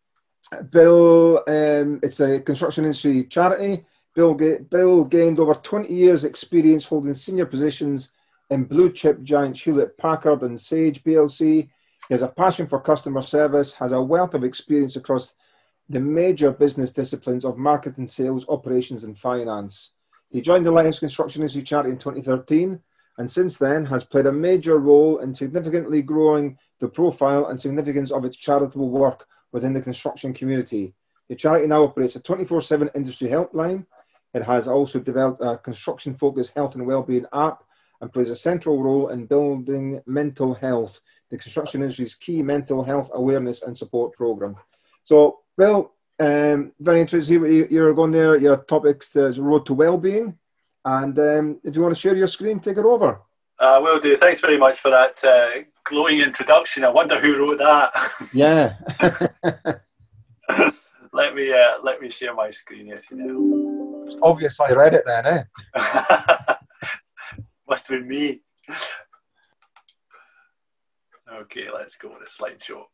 Bill, um, it's a construction industry charity. Bill, Bill gained over 20 years' experience holding senior positions in blue chip giants Hewlett Packard and Sage PLC. He has a passion for customer service, has a wealth of experience across the major business disciplines of marketing, sales, operations, and finance. He joined the Lighthouse Construction Industry Charity in 2013 and since then has played a major role in significantly growing the profile and significance of its charitable work within the construction community. The charity now operates a 24 7 industry helpline it has also developed a construction focused health and well-being app and plays a central role in building mental health, the construction industry's key mental health awareness and support program. So, Bill, um, very interesting you're going there. Your topics is road to well-being, and um, if you want to share your screen, take it over. Uh, will do. Thanks very much for that uh, glowing introduction. I wonder who wrote that. Yeah. let me uh, let me share my screen if you know obviously I read it then, eh? Must have been me. Okay, let's go with the slideshow.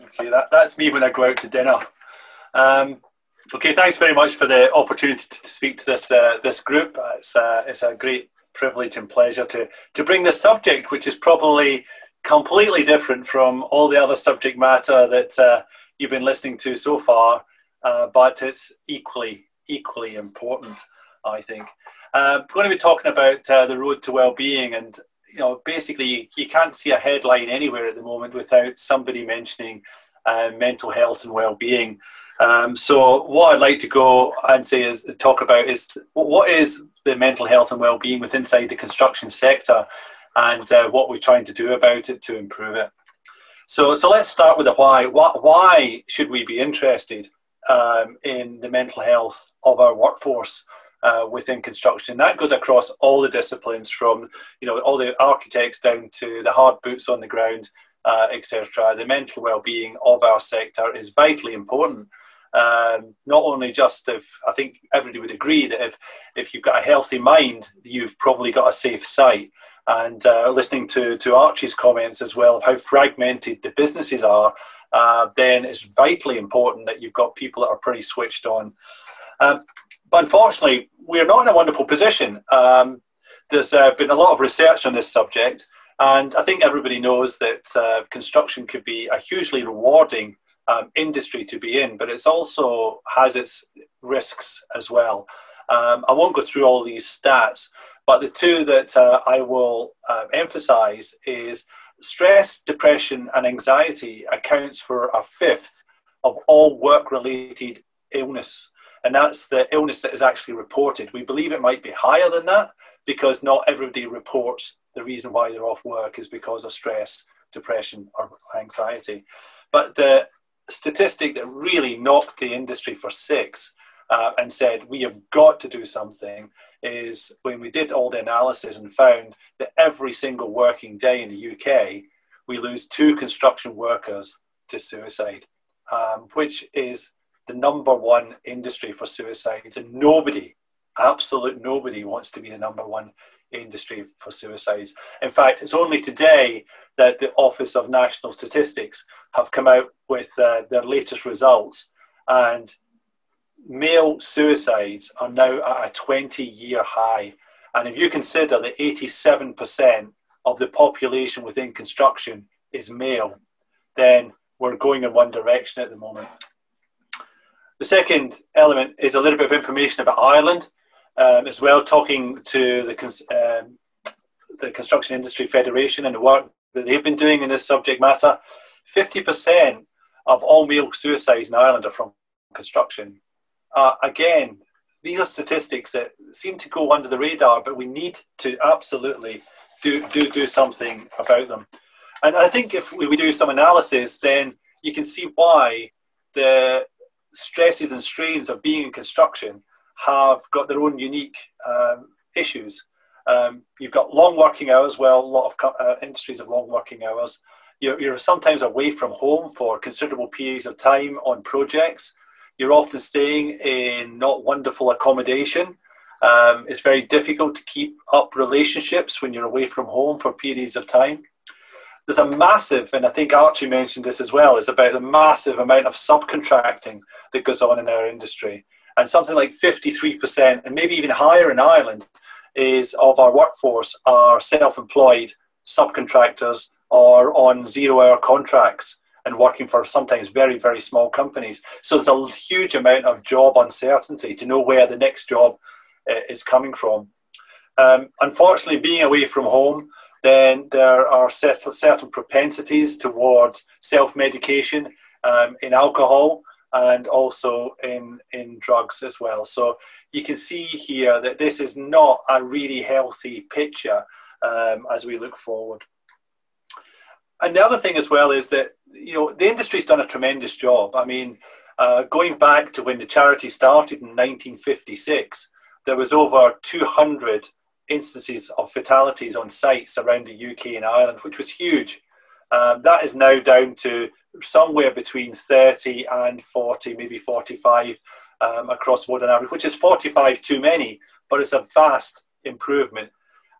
Okay, that, that's me when I go out to dinner. Um, okay, thanks very much for the opportunity to, to speak to this uh, this group. Uh, it's, uh, it's a great privilege and pleasure to, to bring this subject, which is probably completely different from all the other subject matter that uh, you've been listening to so far, uh, but it's equally equally important, I think. Uh, we're going to be talking about uh, the road to well-being, and you know, basically, you can't see a headline anywhere at the moment without somebody mentioning uh, mental health and well-being. Um, so, what I'd like to go and say is talk about is what is the mental health and well-being within inside the construction sector, and uh, what we're trying to do about it to improve it. So, so let's start with the. Why, why should we be interested? Um, in the mental health of our workforce uh, within construction. That goes across all the disciplines, from you know all the architects down to the hard boots on the ground, uh, etc. The mental well-being of our sector is vitally important. Um, not only just if I think everybody would agree that if if you've got a healthy mind, you've probably got a safe site. And uh, listening to to Archie's comments as well of how fragmented the businesses are uh, then it's vitally important that you've got people that are pretty switched on. Um, but unfortunately, we're not in a wonderful position. Um, there's uh, been a lot of research on this subject, and I think everybody knows that uh, construction could be a hugely rewarding um, industry to be in, but it also has its risks as well. Um, I won't go through all these stats, but the two that uh, I will uh, emphasize is stress, depression, and anxiety accounts for a fifth of all work related illness. And that's the illness that is actually reported. We believe it might be higher than that because not everybody reports the reason why they're off work is because of stress, depression, or anxiety. But the statistic that really knocked the industry for six uh, and said, we have got to do something, is when we did all the analysis and found that every single working day in the UK, we lose two construction workers to suicide, um, which is the number one industry for suicides. And nobody, absolute nobody, wants to be the number one industry for suicides. In fact, it's only today that the Office of National Statistics have come out with uh, their latest results. And male suicides are now at a 20 year high. And if you consider that 87% of the population within construction is male, then we're going in one direction at the moment. The second element is a little bit of information about Ireland um, as well, talking to the, um, the Construction Industry Federation and the work that they've been doing in this subject matter. 50% of all male suicides in Ireland are from construction. Uh, again, these are statistics that seem to go under the radar, but we need to absolutely do, do, do something about them. And I think if we do some analysis, then you can see why the stresses and strains of being in construction have got their own unique um, issues. Um, you've got long working hours. Well, a lot of uh, industries have long working hours. You're, you're, sometimes away from home for considerable periods of time on projects. You're often staying in not wonderful accommodation. Um, it's very difficult to keep up relationships when you're away from home for periods of time. There's a massive, and I think Archie mentioned this as well, is about the massive amount of subcontracting that goes on in our industry. And something like 53%, and maybe even higher in Ireland, is of our workforce are self-employed subcontractors or on zero-hour contracts and working for sometimes very, very small companies. So there's a huge amount of job uncertainty to know where the next job uh, is coming from. Um, unfortunately, being away from home, then there are certain propensities towards self-medication um, in alcohol and also in, in drugs as well. So you can see here that this is not a really healthy picture um, as we look forward. And the other thing as well is that you know the industry's done a tremendous job. I mean, uh, going back to when the charity started in 1956, there was over 200 instances of fatalities on sites around the UK and Ireland, which was huge. Um, that is now down to somewhere between 30 and 40, maybe 45 um, across modern average, which is 45 too many, but it's a vast improvement.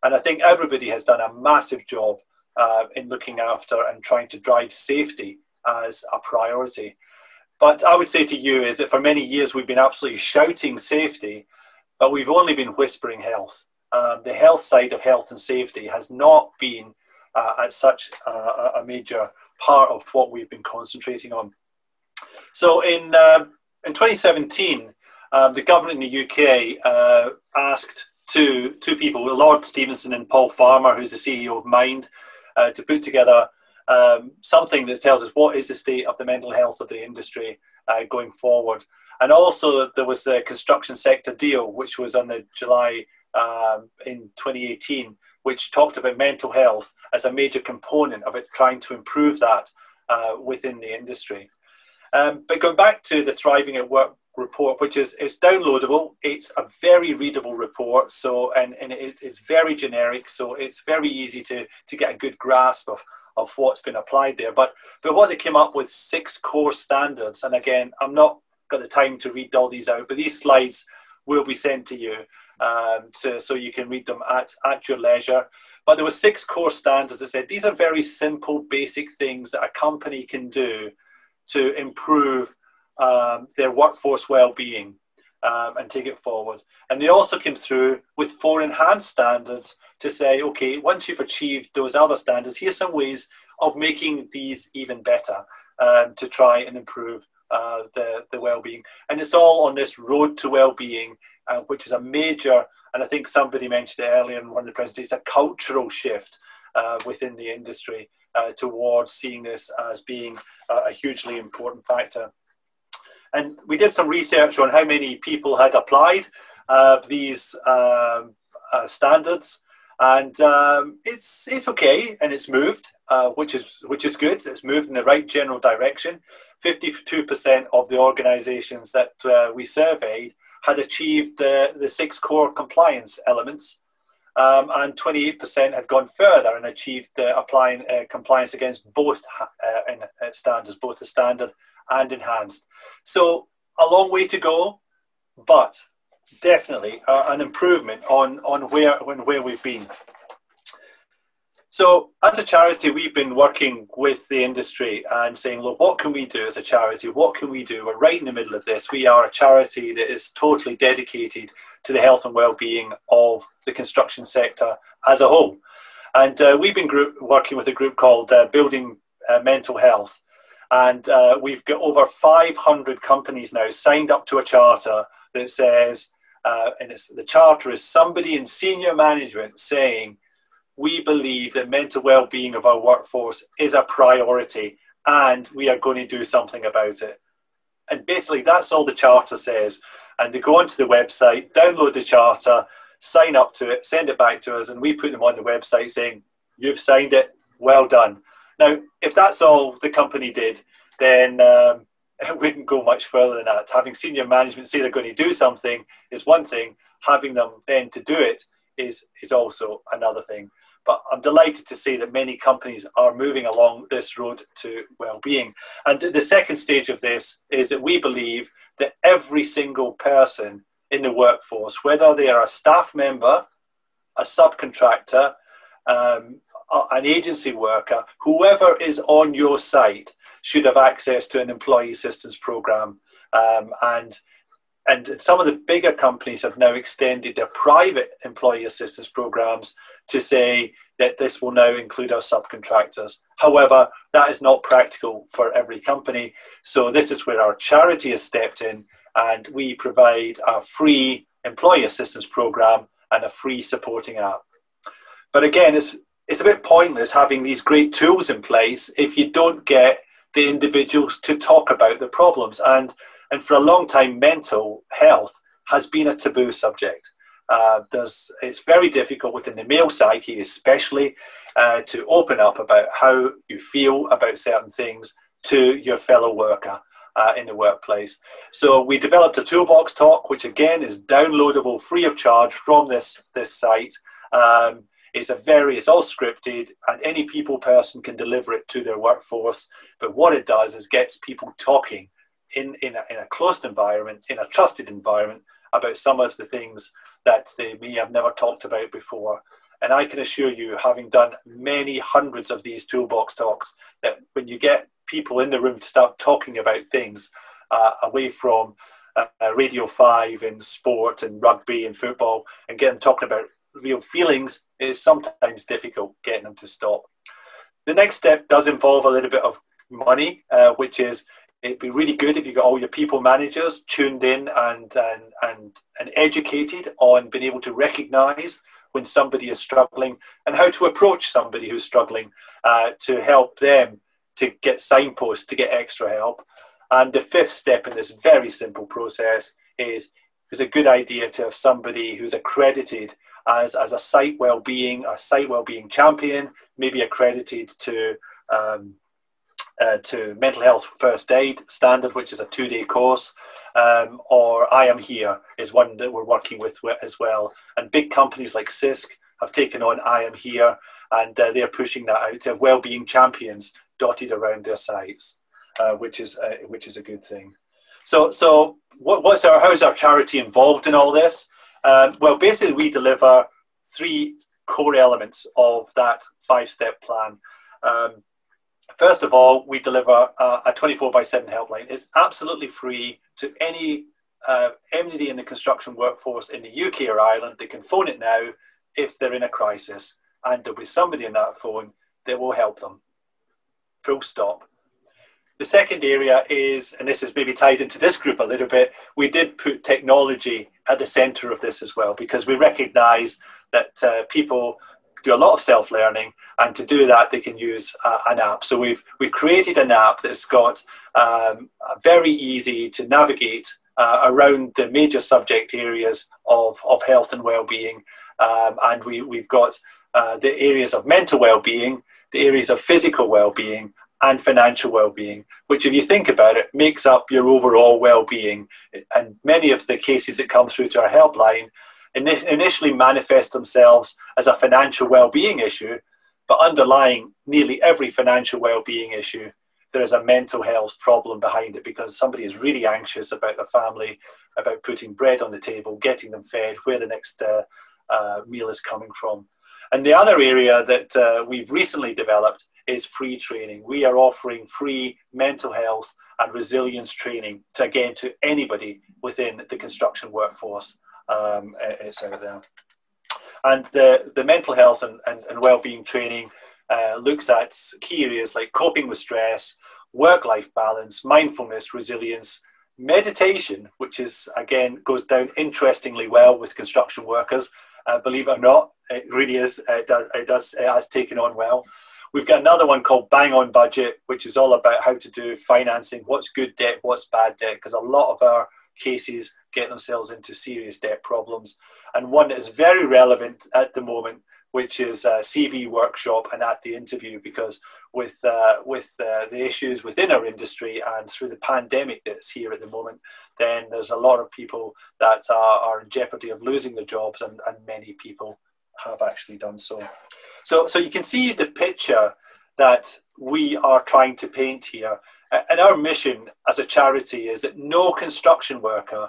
And I think everybody has done a massive job uh, in looking after and trying to drive safety as a priority. But I would say to you is that for many years we've been absolutely shouting safety, but we've only been whispering health. Um, the health side of health and safety has not been uh, at such a major part of what we've been concentrating on. So in, uh, in 2017, um, the government in the UK uh, asked two, two people, Lord Stevenson and Paul Farmer, who's the CEO of Mind, uh, to put together um, something that tells us what is the state of the mental health of the industry uh, going forward. And also there was the construction sector deal, which was on the July um, in 2018, which talked about mental health as a major component of it, trying to improve that uh, within the industry. Um, but going back to the Thriving at Work report, which is it's downloadable. It's a very readable report, so and, and it, it's very generic, so it's very easy to to get a good grasp of of what's been applied there. But but what they came up with six core standards, and again, I'm not got the time to read all these out, but these slides will be sent to you um, to, so you can read them at, at your leisure. But there were six core standards that said these are very simple, basic things that a company can do to improve um, their workforce well-being um, and take it forward. And they also came through with four enhanced standards to say, okay, once you've achieved those other standards, here's some ways of making these even better um, to try and improve uh, the, the well-being. And it's all on this road to well-being, uh, which is a major, and I think somebody mentioned it earlier in one of the presentations, a cultural shift uh, within the industry uh, towards seeing this as being a hugely important factor. And we did some research on how many people had applied uh, these um, uh, standards and um, it's it's okay and it's moved, uh, which is which is good. It's moved in the right general direction. Fifty-two percent of the organisations that uh, we surveyed had achieved the, the six core compliance elements, um, and 28% had gone further and achieved applying uh, compliance against both uh, uh, standards, both the standard and enhanced. So a long way to go, but definitely uh, an improvement on on where when where we've been. So, as a charity, we've been working with the industry and saying, look, what can we do as a charity? What can we do? We're right in the middle of this. We are a charity that is totally dedicated to the health and well-being of the construction sector as a whole. And uh, we've been group, working with a group called uh, Building uh, Mental Health. And uh, we've got over 500 companies now signed up to a charter that says, uh, and the charter is somebody in senior management saying, we believe that mental well-being of our workforce is a priority and we are going to do something about it. And basically that's all the charter says. And they go onto the website, download the charter, sign up to it, send it back to us, and we put them on the website saying, You've signed it, well done. Now, if that's all the company did, then um, it wouldn't go much further than that. Having senior management say they're going to do something is one thing, having them then to do it is, is also another thing. But I'm delighted to see that many companies are moving along this road to well-being. And the second stage of this is that we believe that every single person in the workforce, whether they are a staff member, a subcontractor, um, an agency worker, whoever is on your site should have access to an employee assistance program. Um, and and some of the bigger companies have now extended their private employee assistance programs to say that this will now include our subcontractors. However, that is not practical for every company. So this is where our charity has stepped in and we provide a free employee assistance program and a free supporting app. But again, it's, it's a bit pointless having these great tools in place if you don't get the individuals to talk about the problems. And, and for a long time, mental health has been a taboo subject. Uh, there's, it's very difficult within the male psyche, especially, uh, to open up about how you feel about certain things to your fellow worker. Uh, in the workplace. So we developed a toolbox talk, which again is downloadable free of charge from this this site. Um, it's a very it's all scripted, and any people person can deliver it to their workforce. But what it does is gets people talking in in a, in a closed environment, in a trusted environment about some of the things that they may have never talked about before. And I can assure you, having done many hundreds of these toolbox talks, that when you get people in the room to start talking about things uh, away from uh, Radio 5 and sport and rugby and football and get them talking about real feelings, it is sometimes difficult getting them to stop. The next step does involve a little bit of money, uh, which is it'd be really good if you got all your people managers tuned in and and and, and educated on being able to recognize when somebody is struggling and how to approach somebody who's struggling uh, to help them to get signposts to get extra help and the fifth step in this very simple process is it's a good idea to have somebody who's accredited as, as a site well-being a site well-being champion maybe accredited to um, uh, to mental health first aid standard, which is a two day course, um, or I Am Here is one that we're working with as well. And big companies like Sisk have taken on I Am Here, and uh, they're pushing that out to well-being champions dotted around their sites, uh, which is uh, which is a good thing. So, so what, what's our how's our charity involved in all this? Um, well, basically, we deliver three core elements of that five-step plan. Um, First of all, we deliver a 24 by 7 helpline. It's absolutely free to any uh, in the construction workforce in the UK or Ireland. They can phone it now if they're in a crisis, and there'll be somebody in that phone that will help them. Full stop. The second area is, and this is maybe tied into this group a little bit, we did put technology at the center of this as well because we recognize that uh, people do a lot of self-learning, and to do that, they can use uh, an app. So we've we've created an app that's got um, very easy to navigate uh, around the major subject areas of, of health and well-being, um, and we we've got uh, the areas of mental well-being, the areas of physical well-being, and financial well-being, which, if you think about it, makes up your overall well-being. And many of the cases that come through to our helpline initially manifest themselves as a financial well-being issue, but underlying nearly every financial well-being issue, there is a mental health problem behind it because somebody is really anxious about their family, about putting bread on the table, getting them fed, where the next uh, uh, meal is coming from. And the other area that uh, we've recently developed is free training. We are offering free mental health and resilience training to again to anybody within the construction workforce. Um, it's out there. And the, the mental health and, and, and well-being training uh, looks at key areas like coping with stress, work-life balance, mindfulness, resilience, meditation, which is again goes down interestingly well with construction workers. Uh, believe it or not, it really is. It does. It does. It has taken on well. We've got another one called Bang on Budget, which is all about how to do financing, what's good debt, what's bad debt, because a lot of our cases get themselves into serious debt problems. And one that is very relevant at the moment, which is a CV workshop and at the interview, because with uh, with uh, the issues within our industry and through the pandemic that's here at the moment, then there's a lot of people that are, are in jeopardy of losing their jobs, and, and many people have actually done so. So, so you can see the picture that we are trying to paint here. And our mission as a charity is that no construction worker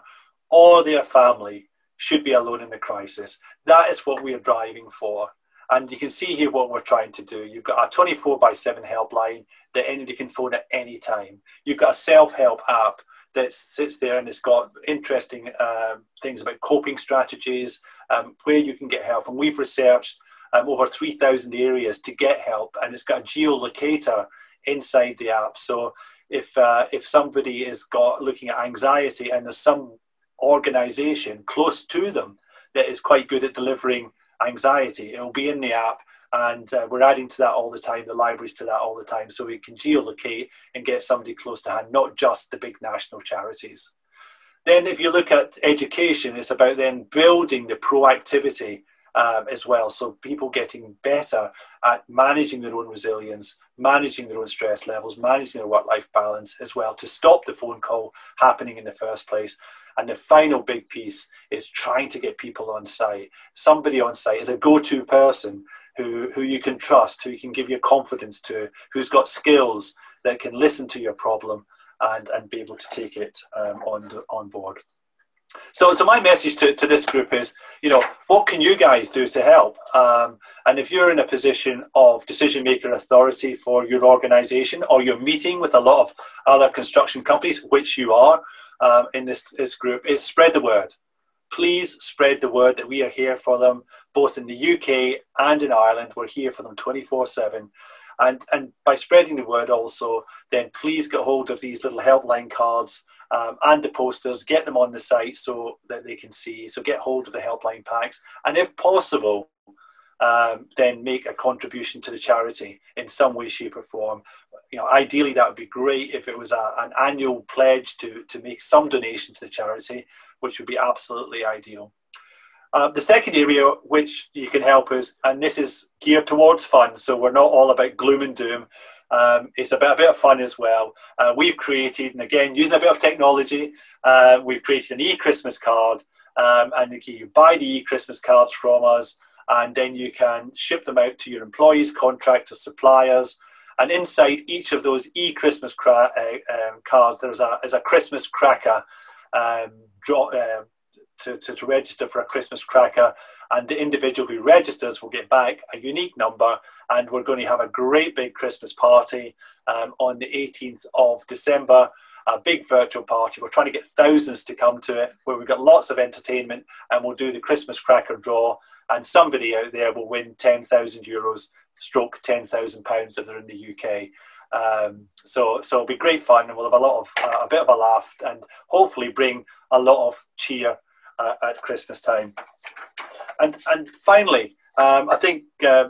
or their family should be alone in the crisis. That is what we are driving for. And you can see here what we're trying to do. You've got a 24 by 7 helpline that anybody can phone at any time. You've got a self help app that sits there and it's got interesting um, things about coping strategies, um, where you can get help. And we've researched um, over 3,000 areas to get help, and it's got a geolocator inside the app. So if uh, if somebody is got looking at anxiety and there's some organization close to them that is quite good at delivering anxiety, it'll be in the app. And uh, we're adding to that all the time, the libraries to that all the time, so we can geolocate and get somebody close to hand, not just the big national charities. Then, if you look at education, it's about then building the proactivity um, as well. So people getting better at managing their own resilience, managing their own stress levels, managing their work-life balance as well to stop the phone call happening in the first place. And the final big piece is trying to get people on site. Somebody on site is a go-to person who, who you can trust, who you can give your confidence to, who's got skills that can listen to your problem and, and be able to take it um, on, on board. So, so my message to, to this group is, you know, what can you guys do to help? Um, and if you're in a position of decision maker authority for your organization or you're meeting with a lot of other construction companies, which you are um, in this, this group, is spread the word. Please spread the word that we are here for them, both in the UK and in Ireland. We're here for them 24 7. And, and by spreading the word also, then please get hold of these little helpline cards um, and the posters, get them on the site so that they can see. So get hold of the helpline packs. And if possible, um, then make a contribution to the charity in some way, shape, or form. You know, ideally, that would be great if it was a, an annual pledge to, to make some donation to the charity, which would be absolutely ideal. Uh, the second area which you can help us, and this is geared towards fun, so we're not all about gloom and doom. Um, it's about a bit of fun as well. Uh, we've created, and again, using a bit of technology, uh, we've created an e-Christmas card, um, and you can buy the e-Christmas cards from us, and then you can ship them out to your employees, contractors, suppliers, and inside each of those e-Christmas uh, um, cards, there's a, a Christmas cracker um, draw, uh, to, to, to register for a Christmas cracker. And the individual who registers will get back a unique number. And we're going to have a great big Christmas party um, on the 18th of December a big virtual party. We're trying to get thousands to come to it, where we've got lots of entertainment, and we'll do the Christmas cracker draw, and somebody out there will win ten thousand euros, stroke ten thousand pounds if they're in the UK. Um, so, so it'll be great fun, and we'll have a lot of uh, a bit of a laugh, and hopefully bring a lot of cheer uh, at Christmas time. And and finally, um, I think uh,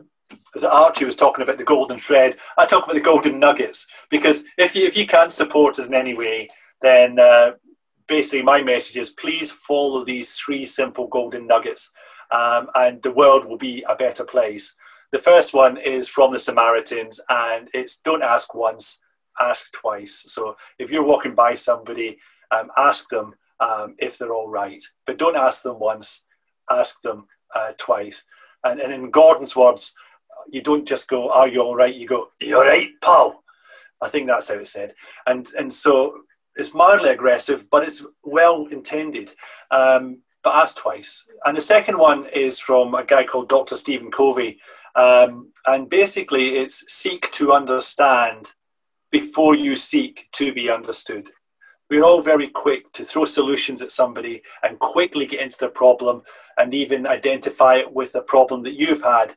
as Archie was talking about the golden thread, I talk about the golden nuggets because if you if you can't support us in any way, then uh, basically my message is please follow these three simple golden nuggets, um, and the world will be a better place. The first one is from the Samaritans, and it's don't ask once, ask twice. So if you're walking by somebody, um, ask them um, if they're all right, but don't ask them once, ask them uh, twice. And, and in Gordon's words, you don't just go, "Are you all right?" You go, You're right, pal?" I think that's how it said. And and so it's mildly aggressive, but it's well intended. Um, but ask twice. And the second one is from a guy called Dr. Stephen Covey. Um, and basically, it's seek to understand before you seek to be understood. We're all very quick to throw solutions at somebody and quickly get into the problem and even identify it with a problem that you've had.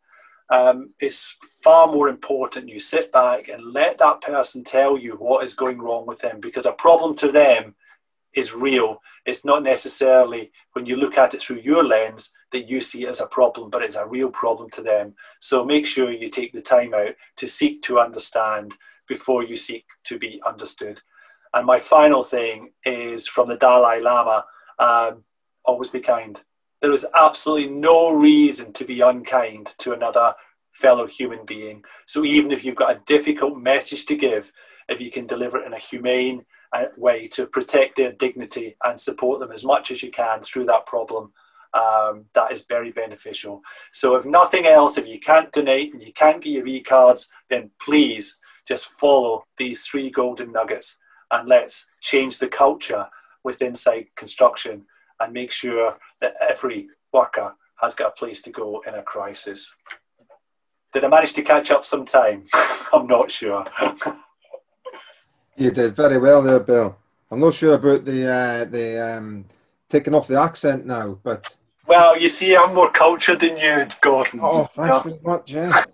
Um, it's far more important you sit back and let that person tell you what is going wrong with them because a problem to them is real. It's not necessarily when you look at it through your lens that you see it as a problem, but it's a real problem to them. So make sure you take the time out to seek to understand before you seek to be understood. And my final thing is from the Dalai Lama um, always be kind. There is absolutely no reason to be unkind to another fellow human being. So even if you've got a difficult message to give, if you can deliver it in a humane uh, way to protect their dignity and support them as much as you can through that problem, um, that is very beneficial. So if nothing else, if you can't donate and you can't get your e-cards, then please just follow these three golden nuggets and let's change the culture within site construction and make sure that every worker has got a place to go in a crisis. Did I manage to catch up some time? I'm not sure. You did very well there, Bill. I'm not sure about the uh, the um, taking off the accent now, but well, you see, I'm more cultured than you, Gordon. oh, thanks very much. Yeah,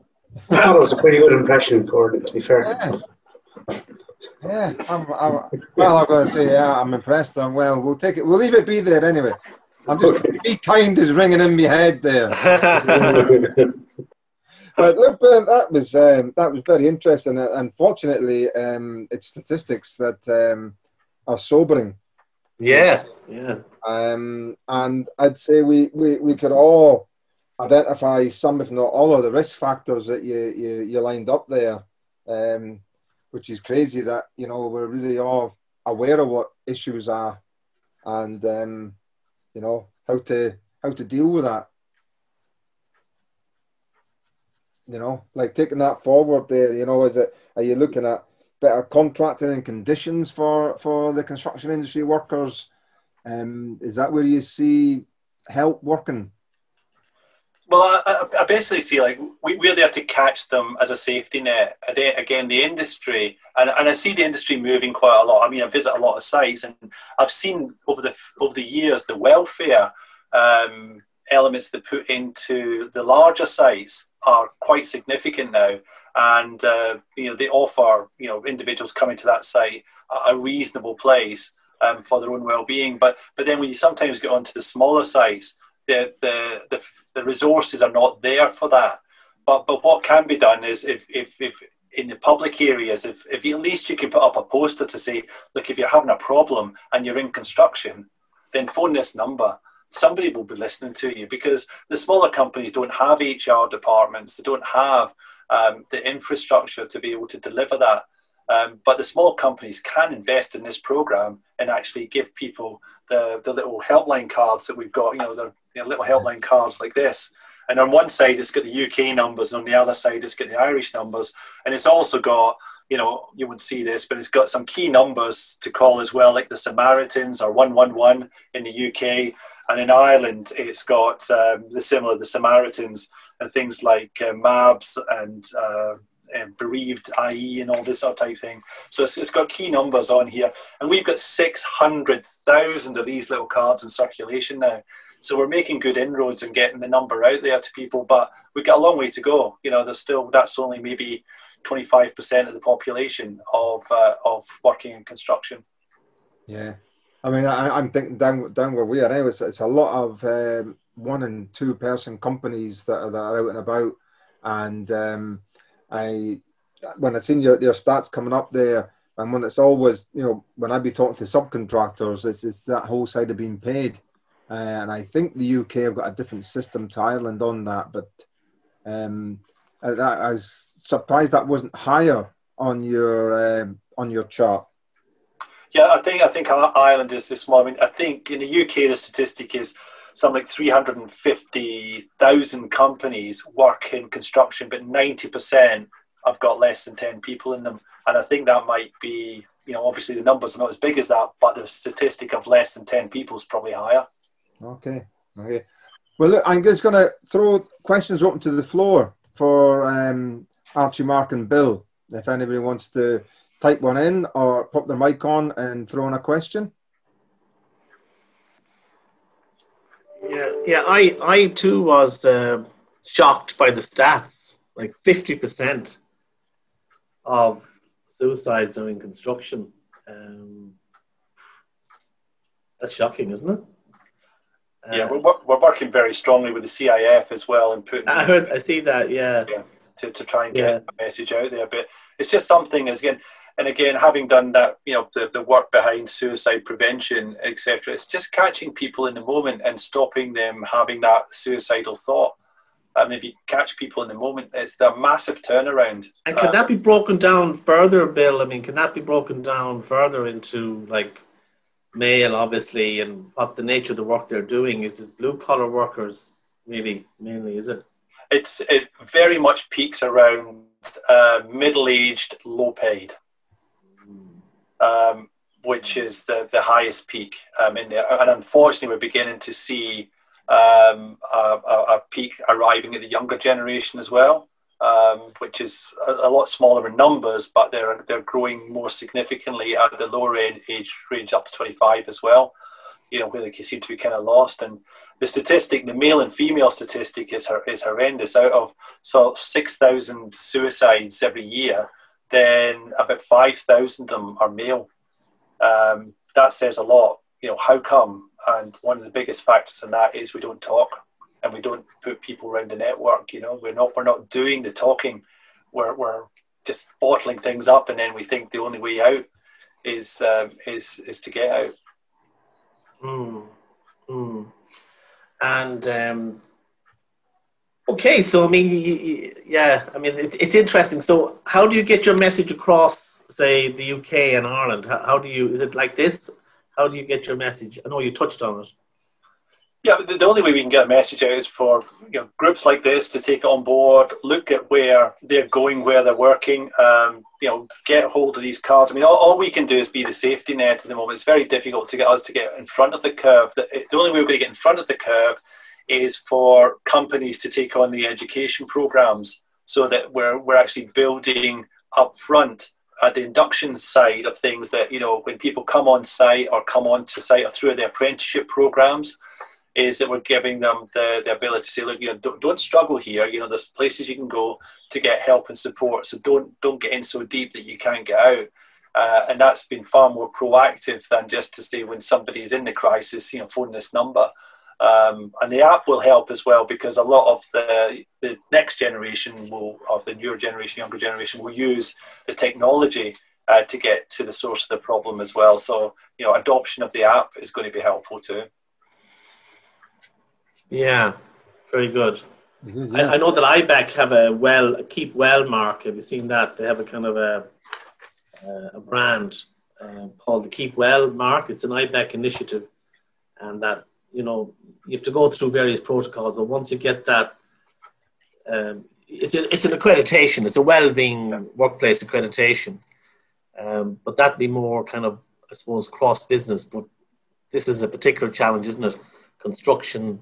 I thought it was a pretty good impression, Gordon, to be fair. yeah, yeah. I'm, I'm, well, I'm going to say, yeah, I'm impressed. I'm well. We'll take it. We'll leave it be there anyway. I'm just be kind is ringing in my head there. But look, Ben, that was um, that was very interesting. and Unfortunately, um, it's statistics that um, are sobering. Yeah, yeah. Um, and I'd say we, we, we could all identify some, if not all, of the risk factors that you you, you lined up there, um, which is crazy that you know we're really all aware of what issues are, and um, you know how to how to deal with that. You know, like taking that forward there. You know, is it are you looking at better contracting and conditions for for the construction industry workers? Um, is that where you see help working? Well, I, I basically see like we, we're there to catch them as a safety net. Again, the industry, and, and I see the industry moving quite a lot. I mean, I visit a lot of sites, and I've seen over the over the years the welfare um, elements they put into the larger sites are quite significant now, and uh, you know they offer you know individuals coming to that site a, a reasonable place um, for their own well-being. But but then when you sometimes get onto the smaller sites, the, the the the resources are not there for that. But but what can be done is if if, if in the public areas, if, if at least you can put up a poster to say, look, if you're having a problem and you're in construction, then phone this number somebody will be listening to you because the smaller companies don't have HR departments, they don't have um, the infrastructure to be able to deliver that. Um, but the small companies can invest in this program and actually give people the, the little helpline cards that we've got, you know, the you know, little helpline cards like this. And on one side, it's got the UK numbers, and on the other side, it's got the Irish numbers. And it's also got, you know, you would see this, but it's got some key numbers to call as well, like the Samaritans or 111 in the UK. And in Ireland, it's got um, the similar, the Samaritans, and things like uh, MABS and, uh, and bereaved IE and all this sort of type thing. So it's, it's got key numbers on here. And we've got 600,000 of these little cards in circulation now. So we're making good inroads and getting the number out there to people, but we've got a long way to go. You know, there's still, that's only maybe 25% of the population of, uh, of working in construction. Yeah. I mean, I, am thinking down down where we are now. It's, it's a lot of um, one and two person companies that are, that are out and about, and um, I when I seen your, your stats coming up there, and when it's always you know when I be talking to subcontractors, it's it's that whole side of being paid, uh, and I think the UK have got a different system to Ireland on that, but um, that I was surprised that wasn't higher on your um, on your chart. Yeah, I think I think Ireland is this one. I mean, I think in the UK the statistic is something like 350,000 companies work in construction, but 90% have got less than 10 people in them. And I think that might be, you know, obviously the numbers are not as big as that, but the statistic of less than 10 people is probably higher. Okay. Okay. Well, look, I'm just going to throw questions open to the floor for um, Archie, Mark, and Bill. If anybody wants to type one in or pop their mic on and throw in a question. Yeah, yeah. I, I too was uh, shocked by the stats. Like fifty percent of suicides are in construction. Um, that's shocking, isn't it? yeah, uh, we're, we're working very strongly with the CIF as well and putting. I heard, I see that. Yeah. Yeah. To, to try and get yeah. the message out there, but it's just something as again and again, having done that, you know, the, the work behind suicide prevention, etc., it's just catching people in the moment and stopping them having that suicidal thought. I mean, if you catch people in the moment, it's a massive turnaround. And can um, that be broken down further, Bill? I mean, can that be broken down further into like male, obviously, and what the nature of the work they're doing? Is it blue collar workers, really, mainly? Is it? It's it very much peaks around uh, middle aged, low paid um, which is the, the highest peak um, in. And unfortunately, we're beginning to see um, a, a, peak arriving at the younger generation as well, um, which is a, a, lot smaller in numbers, but they're, they're growing more significantly at the lower end age range up to 25 as well, you know, where they seem to be kind of lost. And the statistic, the male and female statistic is, is horrendous. Out of so 6,000 suicides every year, then about 5,000 of them are male. Um, that says a lot. You know, how come? And one of the biggest factors in that is we don't talk and we don't put people around the network. You know, we're not we're not doing the talking. We're we're just bottling things up, and then we think the only way out is um, is is to get out. Mm. Mm. And um, Okay, so I mean, yeah, I mean, it, it's interesting. So, how do you get your message across, say, the UK and Ireland? How, how, do you? Is it like this? How do you get your message? I know you touched on it. Yeah, the, the only way we can get a message out is for you know groups like this to take it on board, look at where they're going, where they're working. Um, you know, get hold of these cards. I mean, all, all we can do is be the safety net at the moment. It's very difficult to get us to get in front of the curve. The, the only way we're going to get in front of the curve is for companies to take on the education programs so that we're, we're actually building up front at the induction side of things that, you know, when people come on site or come on to site or through the apprenticeship programs, is that we're giving them the, the ability to say, look, you know, don't, don't struggle here. You know, there's places you can go to get help and support. So don't don't get in so deep that you can't get out. Uh, and that's been far more proactive than just to say when somebody's in the crisis, you know, phone this number. Um, and the app will help as well because a lot of the, the next generation will, of the newer generation, younger generation, will use the technology uh, to get to the source of the problem as well. So, you know, adoption of the app is going to be helpful too. Yeah, very good. Mm-hmm, yeah. I, I, know that IBEC have a well, a keep well mark. Have you seen that? They have a kind of a, a brand uh, called the Keep Well mark. It's an IBEC initiative, and that you know you have to go through various protocols, but once you get that, um, it's, a, it's an accreditation. It's a well-being workplace accreditation. Um, but that'd be more kind of, I suppose, cross business. But this is a particular challenge, isn't it? Construction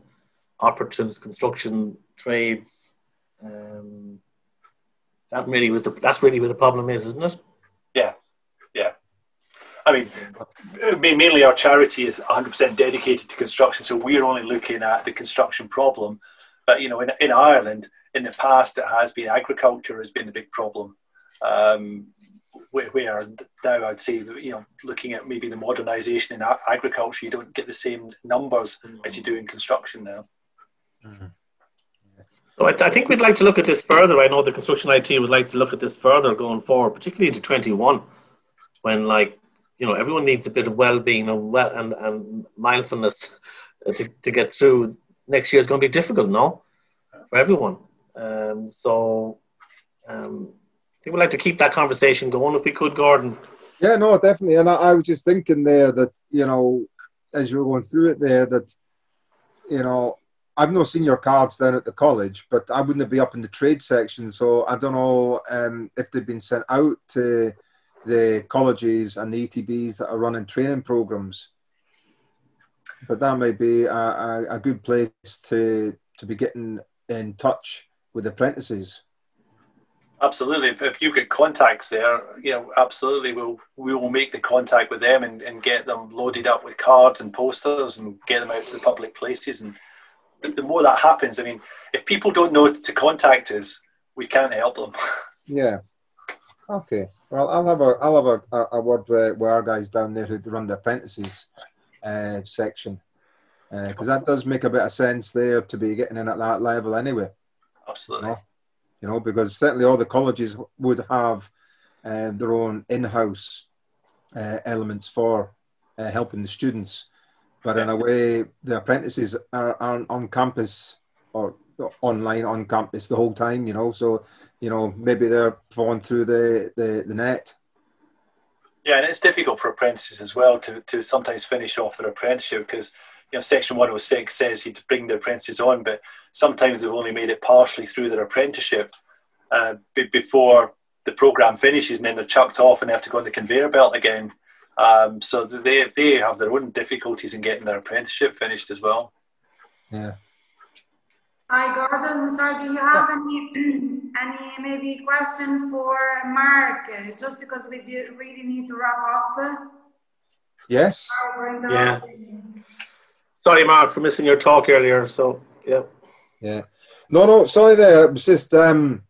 operatives, construction trades. Um, that really was the, that's really where the problem is, isn't it? Yeah, yeah. I mean, mainly our charity is 100% dedicated to construction, so we're only looking at the construction problem. But you know, in, in Ireland, in the past, it has been agriculture has been a big problem. Um, where, where now I'd say you know, looking at maybe the modernisation in agriculture, you don't get the same numbers mm-hmm. as you do in construction now. Mm-hmm. So I, I, think we'd like to look at this further. I know the construction IT would like to look at this further going forward, particularly into 21, when like you know everyone needs a bit of well-being and well and, and mindfulness to, to get through next year is going to be difficult no for everyone um, so um, I think we'd like to keep that conversation going if we could, Gordon. Yeah, no, definitely. And I, I was just thinking there that you know, as you were going through it there, that you know, I've not seen your cards down at the college, but I wouldn't be up in the trade section, so I don't know um, if they've been sent out to the colleges and the ETBs that are running training programs. But that may be a, a, a good place to to be getting in touch with apprentices. Absolutely. If, if you get contacts there, you know, absolutely, we'll we will make the contact with them and, and get them loaded up with cards and posters and get them out to the public places. And the more that happens, I mean, if people don't know to contact us, we can't help them. Yeah. Okay. Well, I'll have a I'll have a, a, word with, with our guys down there who run the apprentices uh, section because uh, that does make a bit of sense there to be getting in at that level anyway. Absolutely. You know, you know because certainly all the colleges would have uh, their own in-house uh, elements for uh, helping the students, but in a way, the apprentices are, are on campus or online on campus the whole time. You know, so you know maybe they're falling through the, the, the net. Yeah, and it's difficult for apprentices as well to, to sometimes finish off their apprenticeship because you know, Section 106 says he to bring the apprentices on, but sometimes they've only made it partially through their apprenticeship uh, before the program finishes, and then they're chucked off and they have to go on the conveyor belt again. Um, so they they have their own difficulties in getting their apprenticeship finished as well. Yeah. Hi, Gordon. Sorry, do you have any any maybe question for Mark? It's just because we do really need to wrap up. Yes. Yeah. Sorry, Mark, for missing your talk earlier. So, yeah. Yeah. No, no, sorry there. It was just um,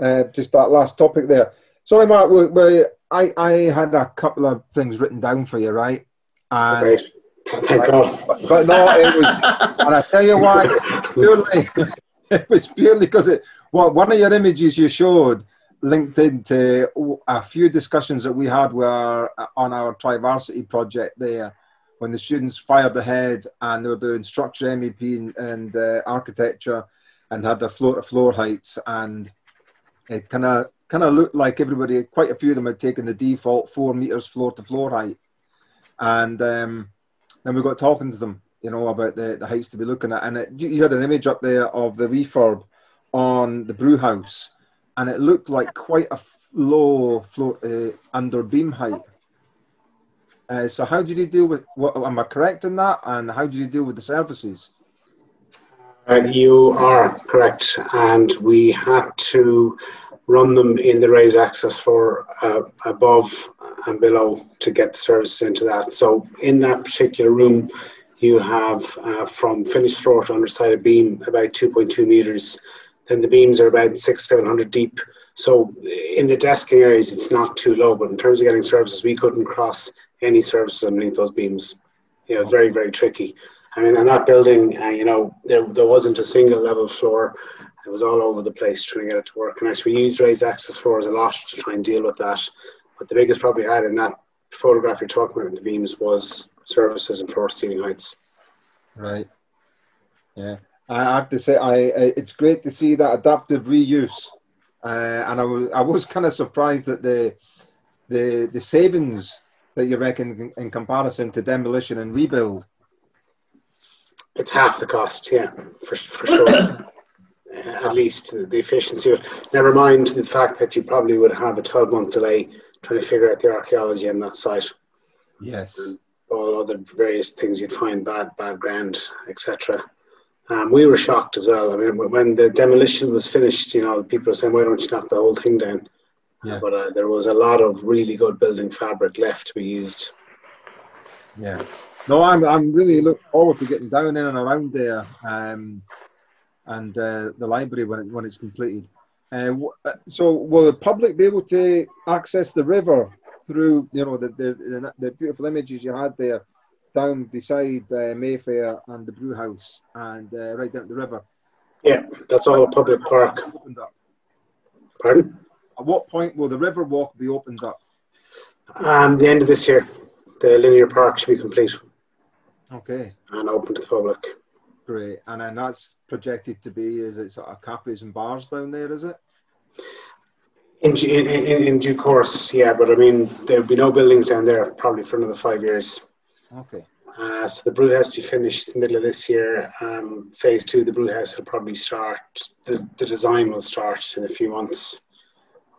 uh, just that last topic there. Sorry, Mark. We, we, I, I had a couple of things written down for you, right? And, right. Thank God. But, no, it was, and I tell you why. Purely, it was purely because it. Well, one of your images you showed linked into a few discussions that we had were on our Trivarsity project there when the students fired ahead and they were doing structure MEP and, and uh, architecture and had their floor to floor heights and it kind of kind of looked like everybody quite a few of them had taken the default four meters floor to floor height and um, then we got talking to them you know about the, the heights to be looking at and it, you had an image up there of the refurb on the brew house and it looked like quite a low floor uh, under beam height uh, so how did you deal with? What, am I correct in that? And how did you deal with the services? Uh, you are correct, and we had to run them in the raise access for uh, above and below to get the services into that. So in that particular room, you have uh, from finished floor to underside of beam about 2.2 meters. Then the beams are about six, seven hundred deep. So in the desking areas, it's not too low, but in terms of getting services, we couldn't cross any services underneath those beams. You know, very, very tricky. I mean, in that building, uh, you know, there, there wasn't a single level floor. It was all over the place trying to get it to work. And actually, we used raised access floors a lot to try and deal with that. But the biggest problem we had in that photograph you're talking about in the beams was services and floor ceiling heights. Right. Yeah. I have to say, I it's great to see that adaptive reuse, uh, and I was I was kind of surprised that the the the savings that you reckon in comparison to demolition and rebuild? It's half the cost, yeah, for, for sure. At least the efficiency. Never mind the fact that you probably would have a 12 month delay trying to figure out the archaeology on that site. Yes. And all other various things you'd find bad, bad ground, etc. Um, we were shocked as well. I mean, when the demolition was finished, you know, people were saying, "Why don't you knock the whole thing down?" Yeah. But uh, there was a lot of really good building fabric left to be used. Yeah. No, I'm I'm really looking forward to getting down in and around there, um, and uh, the library when it, when it's completed. Uh, uh, so, will the public be able to access the river through you know the the, the, beautiful images you had there down beside uh, Mayfair and the brew house and uh, right down the river? Yeah, that's all a public park. Pardon? At what point will the river walk be opened up? Um, the end of this year. The linear park should be complete. Okay. And open to the public. Great. And then that's projected to be, is it sort of cafes and bars down there, is it? In, in, in, in due course, yeah, but I mean, there'll be no buildings down there probably for another five years. Okay. Uh, so the brew house will be finished in the middle of this year. Um, phase two, the brew house will probably start. The, the design will start in a few months.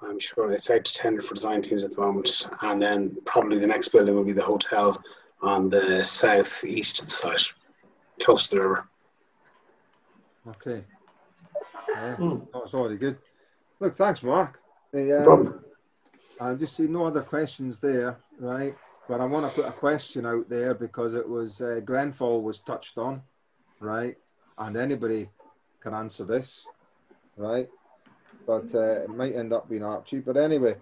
I'm sure it's out to tender for design teams at the moment, and then probably the next building will be the hotel on the south east of the site, close to the river. Okay. Yeah, that's already good. Look, thanks, Mark. No um. I just see no other questions there, right? But I want to put a question out there because it was uh, Grenfell was touched on, right? And anybody can answer this, right? But uh, it might end up being Archie. But anyway,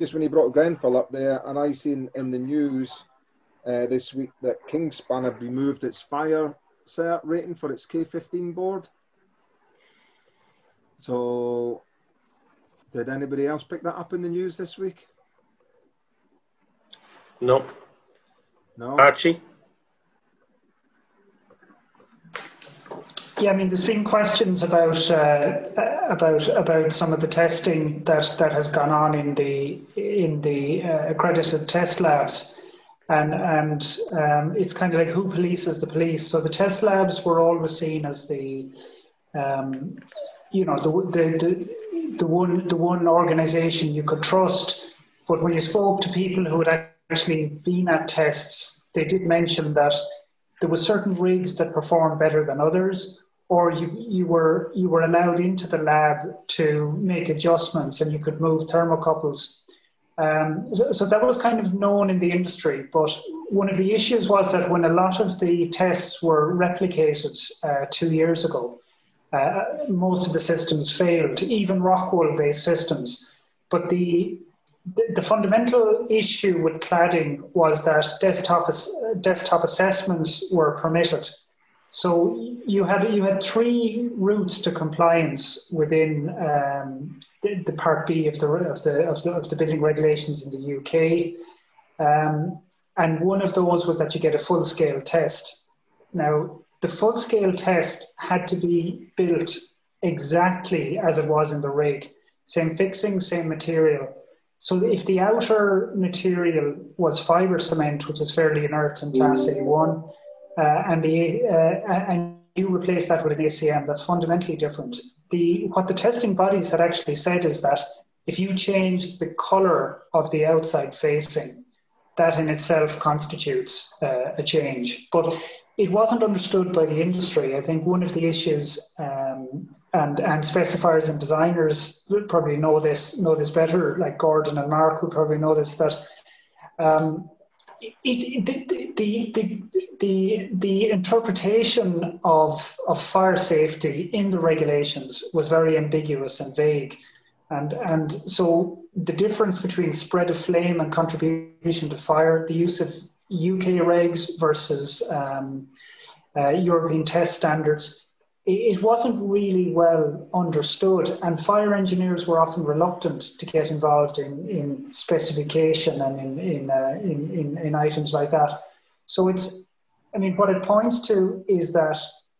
just when he brought Grenfell up there, and I seen in the news uh, this week that Kingspan have removed its fire cert rating for its K15 board. So, did anybody else pick that up in the news this week? No, No. Archie. Yeah, I mean, there's been questions about uh, about about some of the testing that that has gone on in the in the uh, accredited test labs, and and um, it's kind of like who polices the police. So the test labs were always seen as the um, you know the, the the the one the one organization you could trust. But when you spoke to people who had actually been at tests, they did mention that there were certain rigs that performed better than others, or you, you were you were allowed into the lab to make adjustments and you could move thermocouples. Um, so, so that was kind of known in the industry, but one of the issues was that when a lot of the tests were replicated uh, two years ago, uh, most of the systems failed, even Rockwool-based systems. But the the, the fundamental issue with cladding was that desktop desktop assessments were permitted. So you had you had three routes to compliance within um, the, the Part B of the of the of the of the building regulations in the UK, um, and one of those was that you get a full scale test. Now the full scale test had to be built exactly as it was in the rig, same fixing, same material. So if the outer material was fiber cement, which is fairly inert in class A1, uh, and the uh, and you replace that with an ACM, that's fundamentally different. The what the testing bodies had actually said is that if you change the color of the outside facing, that in itself constitutes uh, a change. But it wasn't understood by the industry. I think one of the issues, um, and and specifiers and designers probably know this know this better. Like Gordon and Mark who probably know this that. Um, it, the, the, the, the interpretation of, of fire safety in the regulations was very ambiguous and vague. And, and so the difference between spread of flame and contribution to fire, the use of UK regs versus um, uh, European test standards, it, wasn't really well understood. And fire engineers were often reluctant to get involved in, in specification and in, in, uh, in, in, in items like that. So it's, I mean, what it points to is that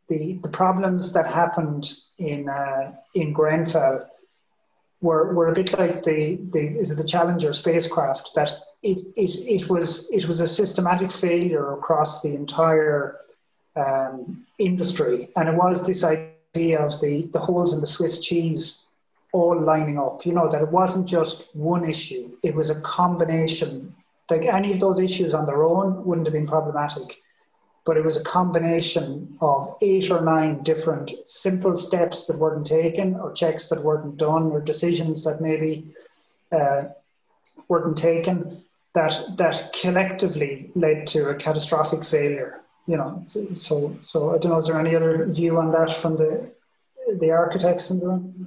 the, the problems that happened in, uh, in Grenfell were, were a bit like the, the is it the Challenger spacecraft that it, it, it was it was a systematic failure across the entire um, industry, and it was this idea of the the holes in the Swiss cheese all lining up. You know that it wasn't just one issue; it was a combination. Like any of those issues on their own wouldn't have been problematic, but it was a combination of eight or nine different simple steps that weren't taken, or checks that weren't done, or decisions that maybe uh, weren't taken that that collectively led to a catastrophic failure. You know, so so, so I don't know. Is there any other view on that from the the architects in the room?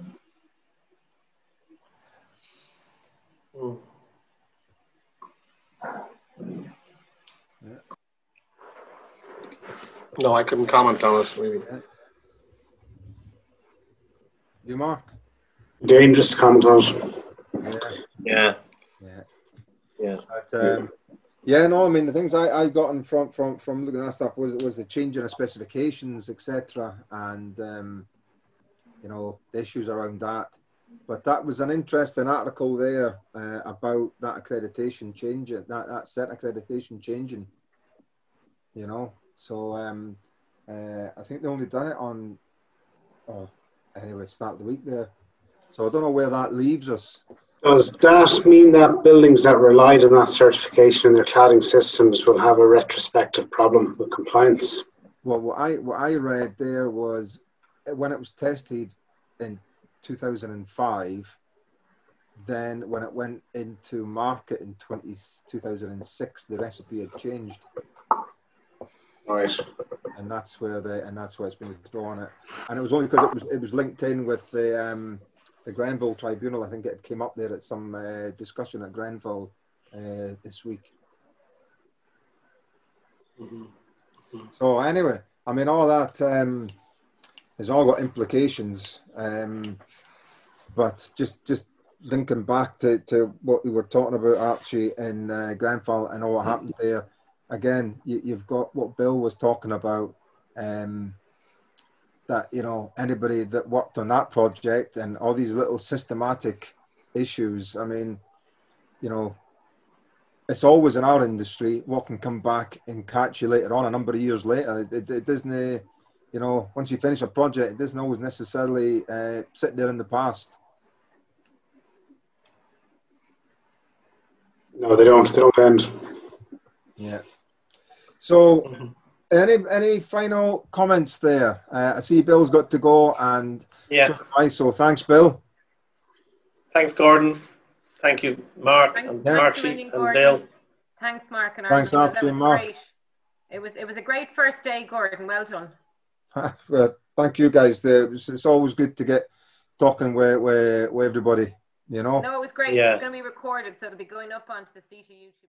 No, I couldn't comment on it. Really. You, Mark? Dangerous to comment on it. Yeah. Yeah, Yeah. yeah. But, um, yeah, no, I mean the things I, I got in from from from looking at that stuff was was the changing of specifications, etc., and um, you know the issues around that. but that was an interesting article there uh, about that accreditation changing, that, that set accreditation changing, you know. So um, uh, I think they only done it on, oh, anyway, start of the week there. So I don't know where that leaves us. Does that mean that buildings that relied on that certification in their cladding systems will have a retrospective problem with compliance? Well, what I what I read there was when it was tested in 2005, then when it went into market in 20, 2006, the recipe had changed. Right. And that's where the and that's where it's been withdrawn it. And it was only because it was it was linked in with the um, the Grenfell Tribunal. I think it came up there at some uh, discussion at Grenfell uh, this week. Mm-hmm. So anyway, I mean, all that um, has all got implications. Um, but just just linking back to, to what we were talking about, Archie in uh, Grenfell and all what happened there. Again, you, you've got what Bill was talking about. Um, that you know anybody that worked on that project and all these little systematic issues. I mean, you know, it's always in our industry what can come back and catch you later on a number of years later. It, it, it doesn't, uh, you know, once you finish a project, it doesn't always necessarily uh, sit there in the past. No, they don't. They don't end. Yeah. So, any any final comments there? Uh, I see Bill's got to go, and Yeah. so, I, so thanks, Bill. Thanks, Gordon. Thank you, Mark Thanks and Archie and Gordon. Bill. Thanks, Mark and Thanks, Archie. That Archie was and Mark. Great. It was it was a great first day, Gordon. Well done. well, thank you guys. It's, it's always good to get talking with, with, with everybody. You know. No, it was great. Yeah. It's going to be recorded, so it'll be going up onto the CitA YouTube.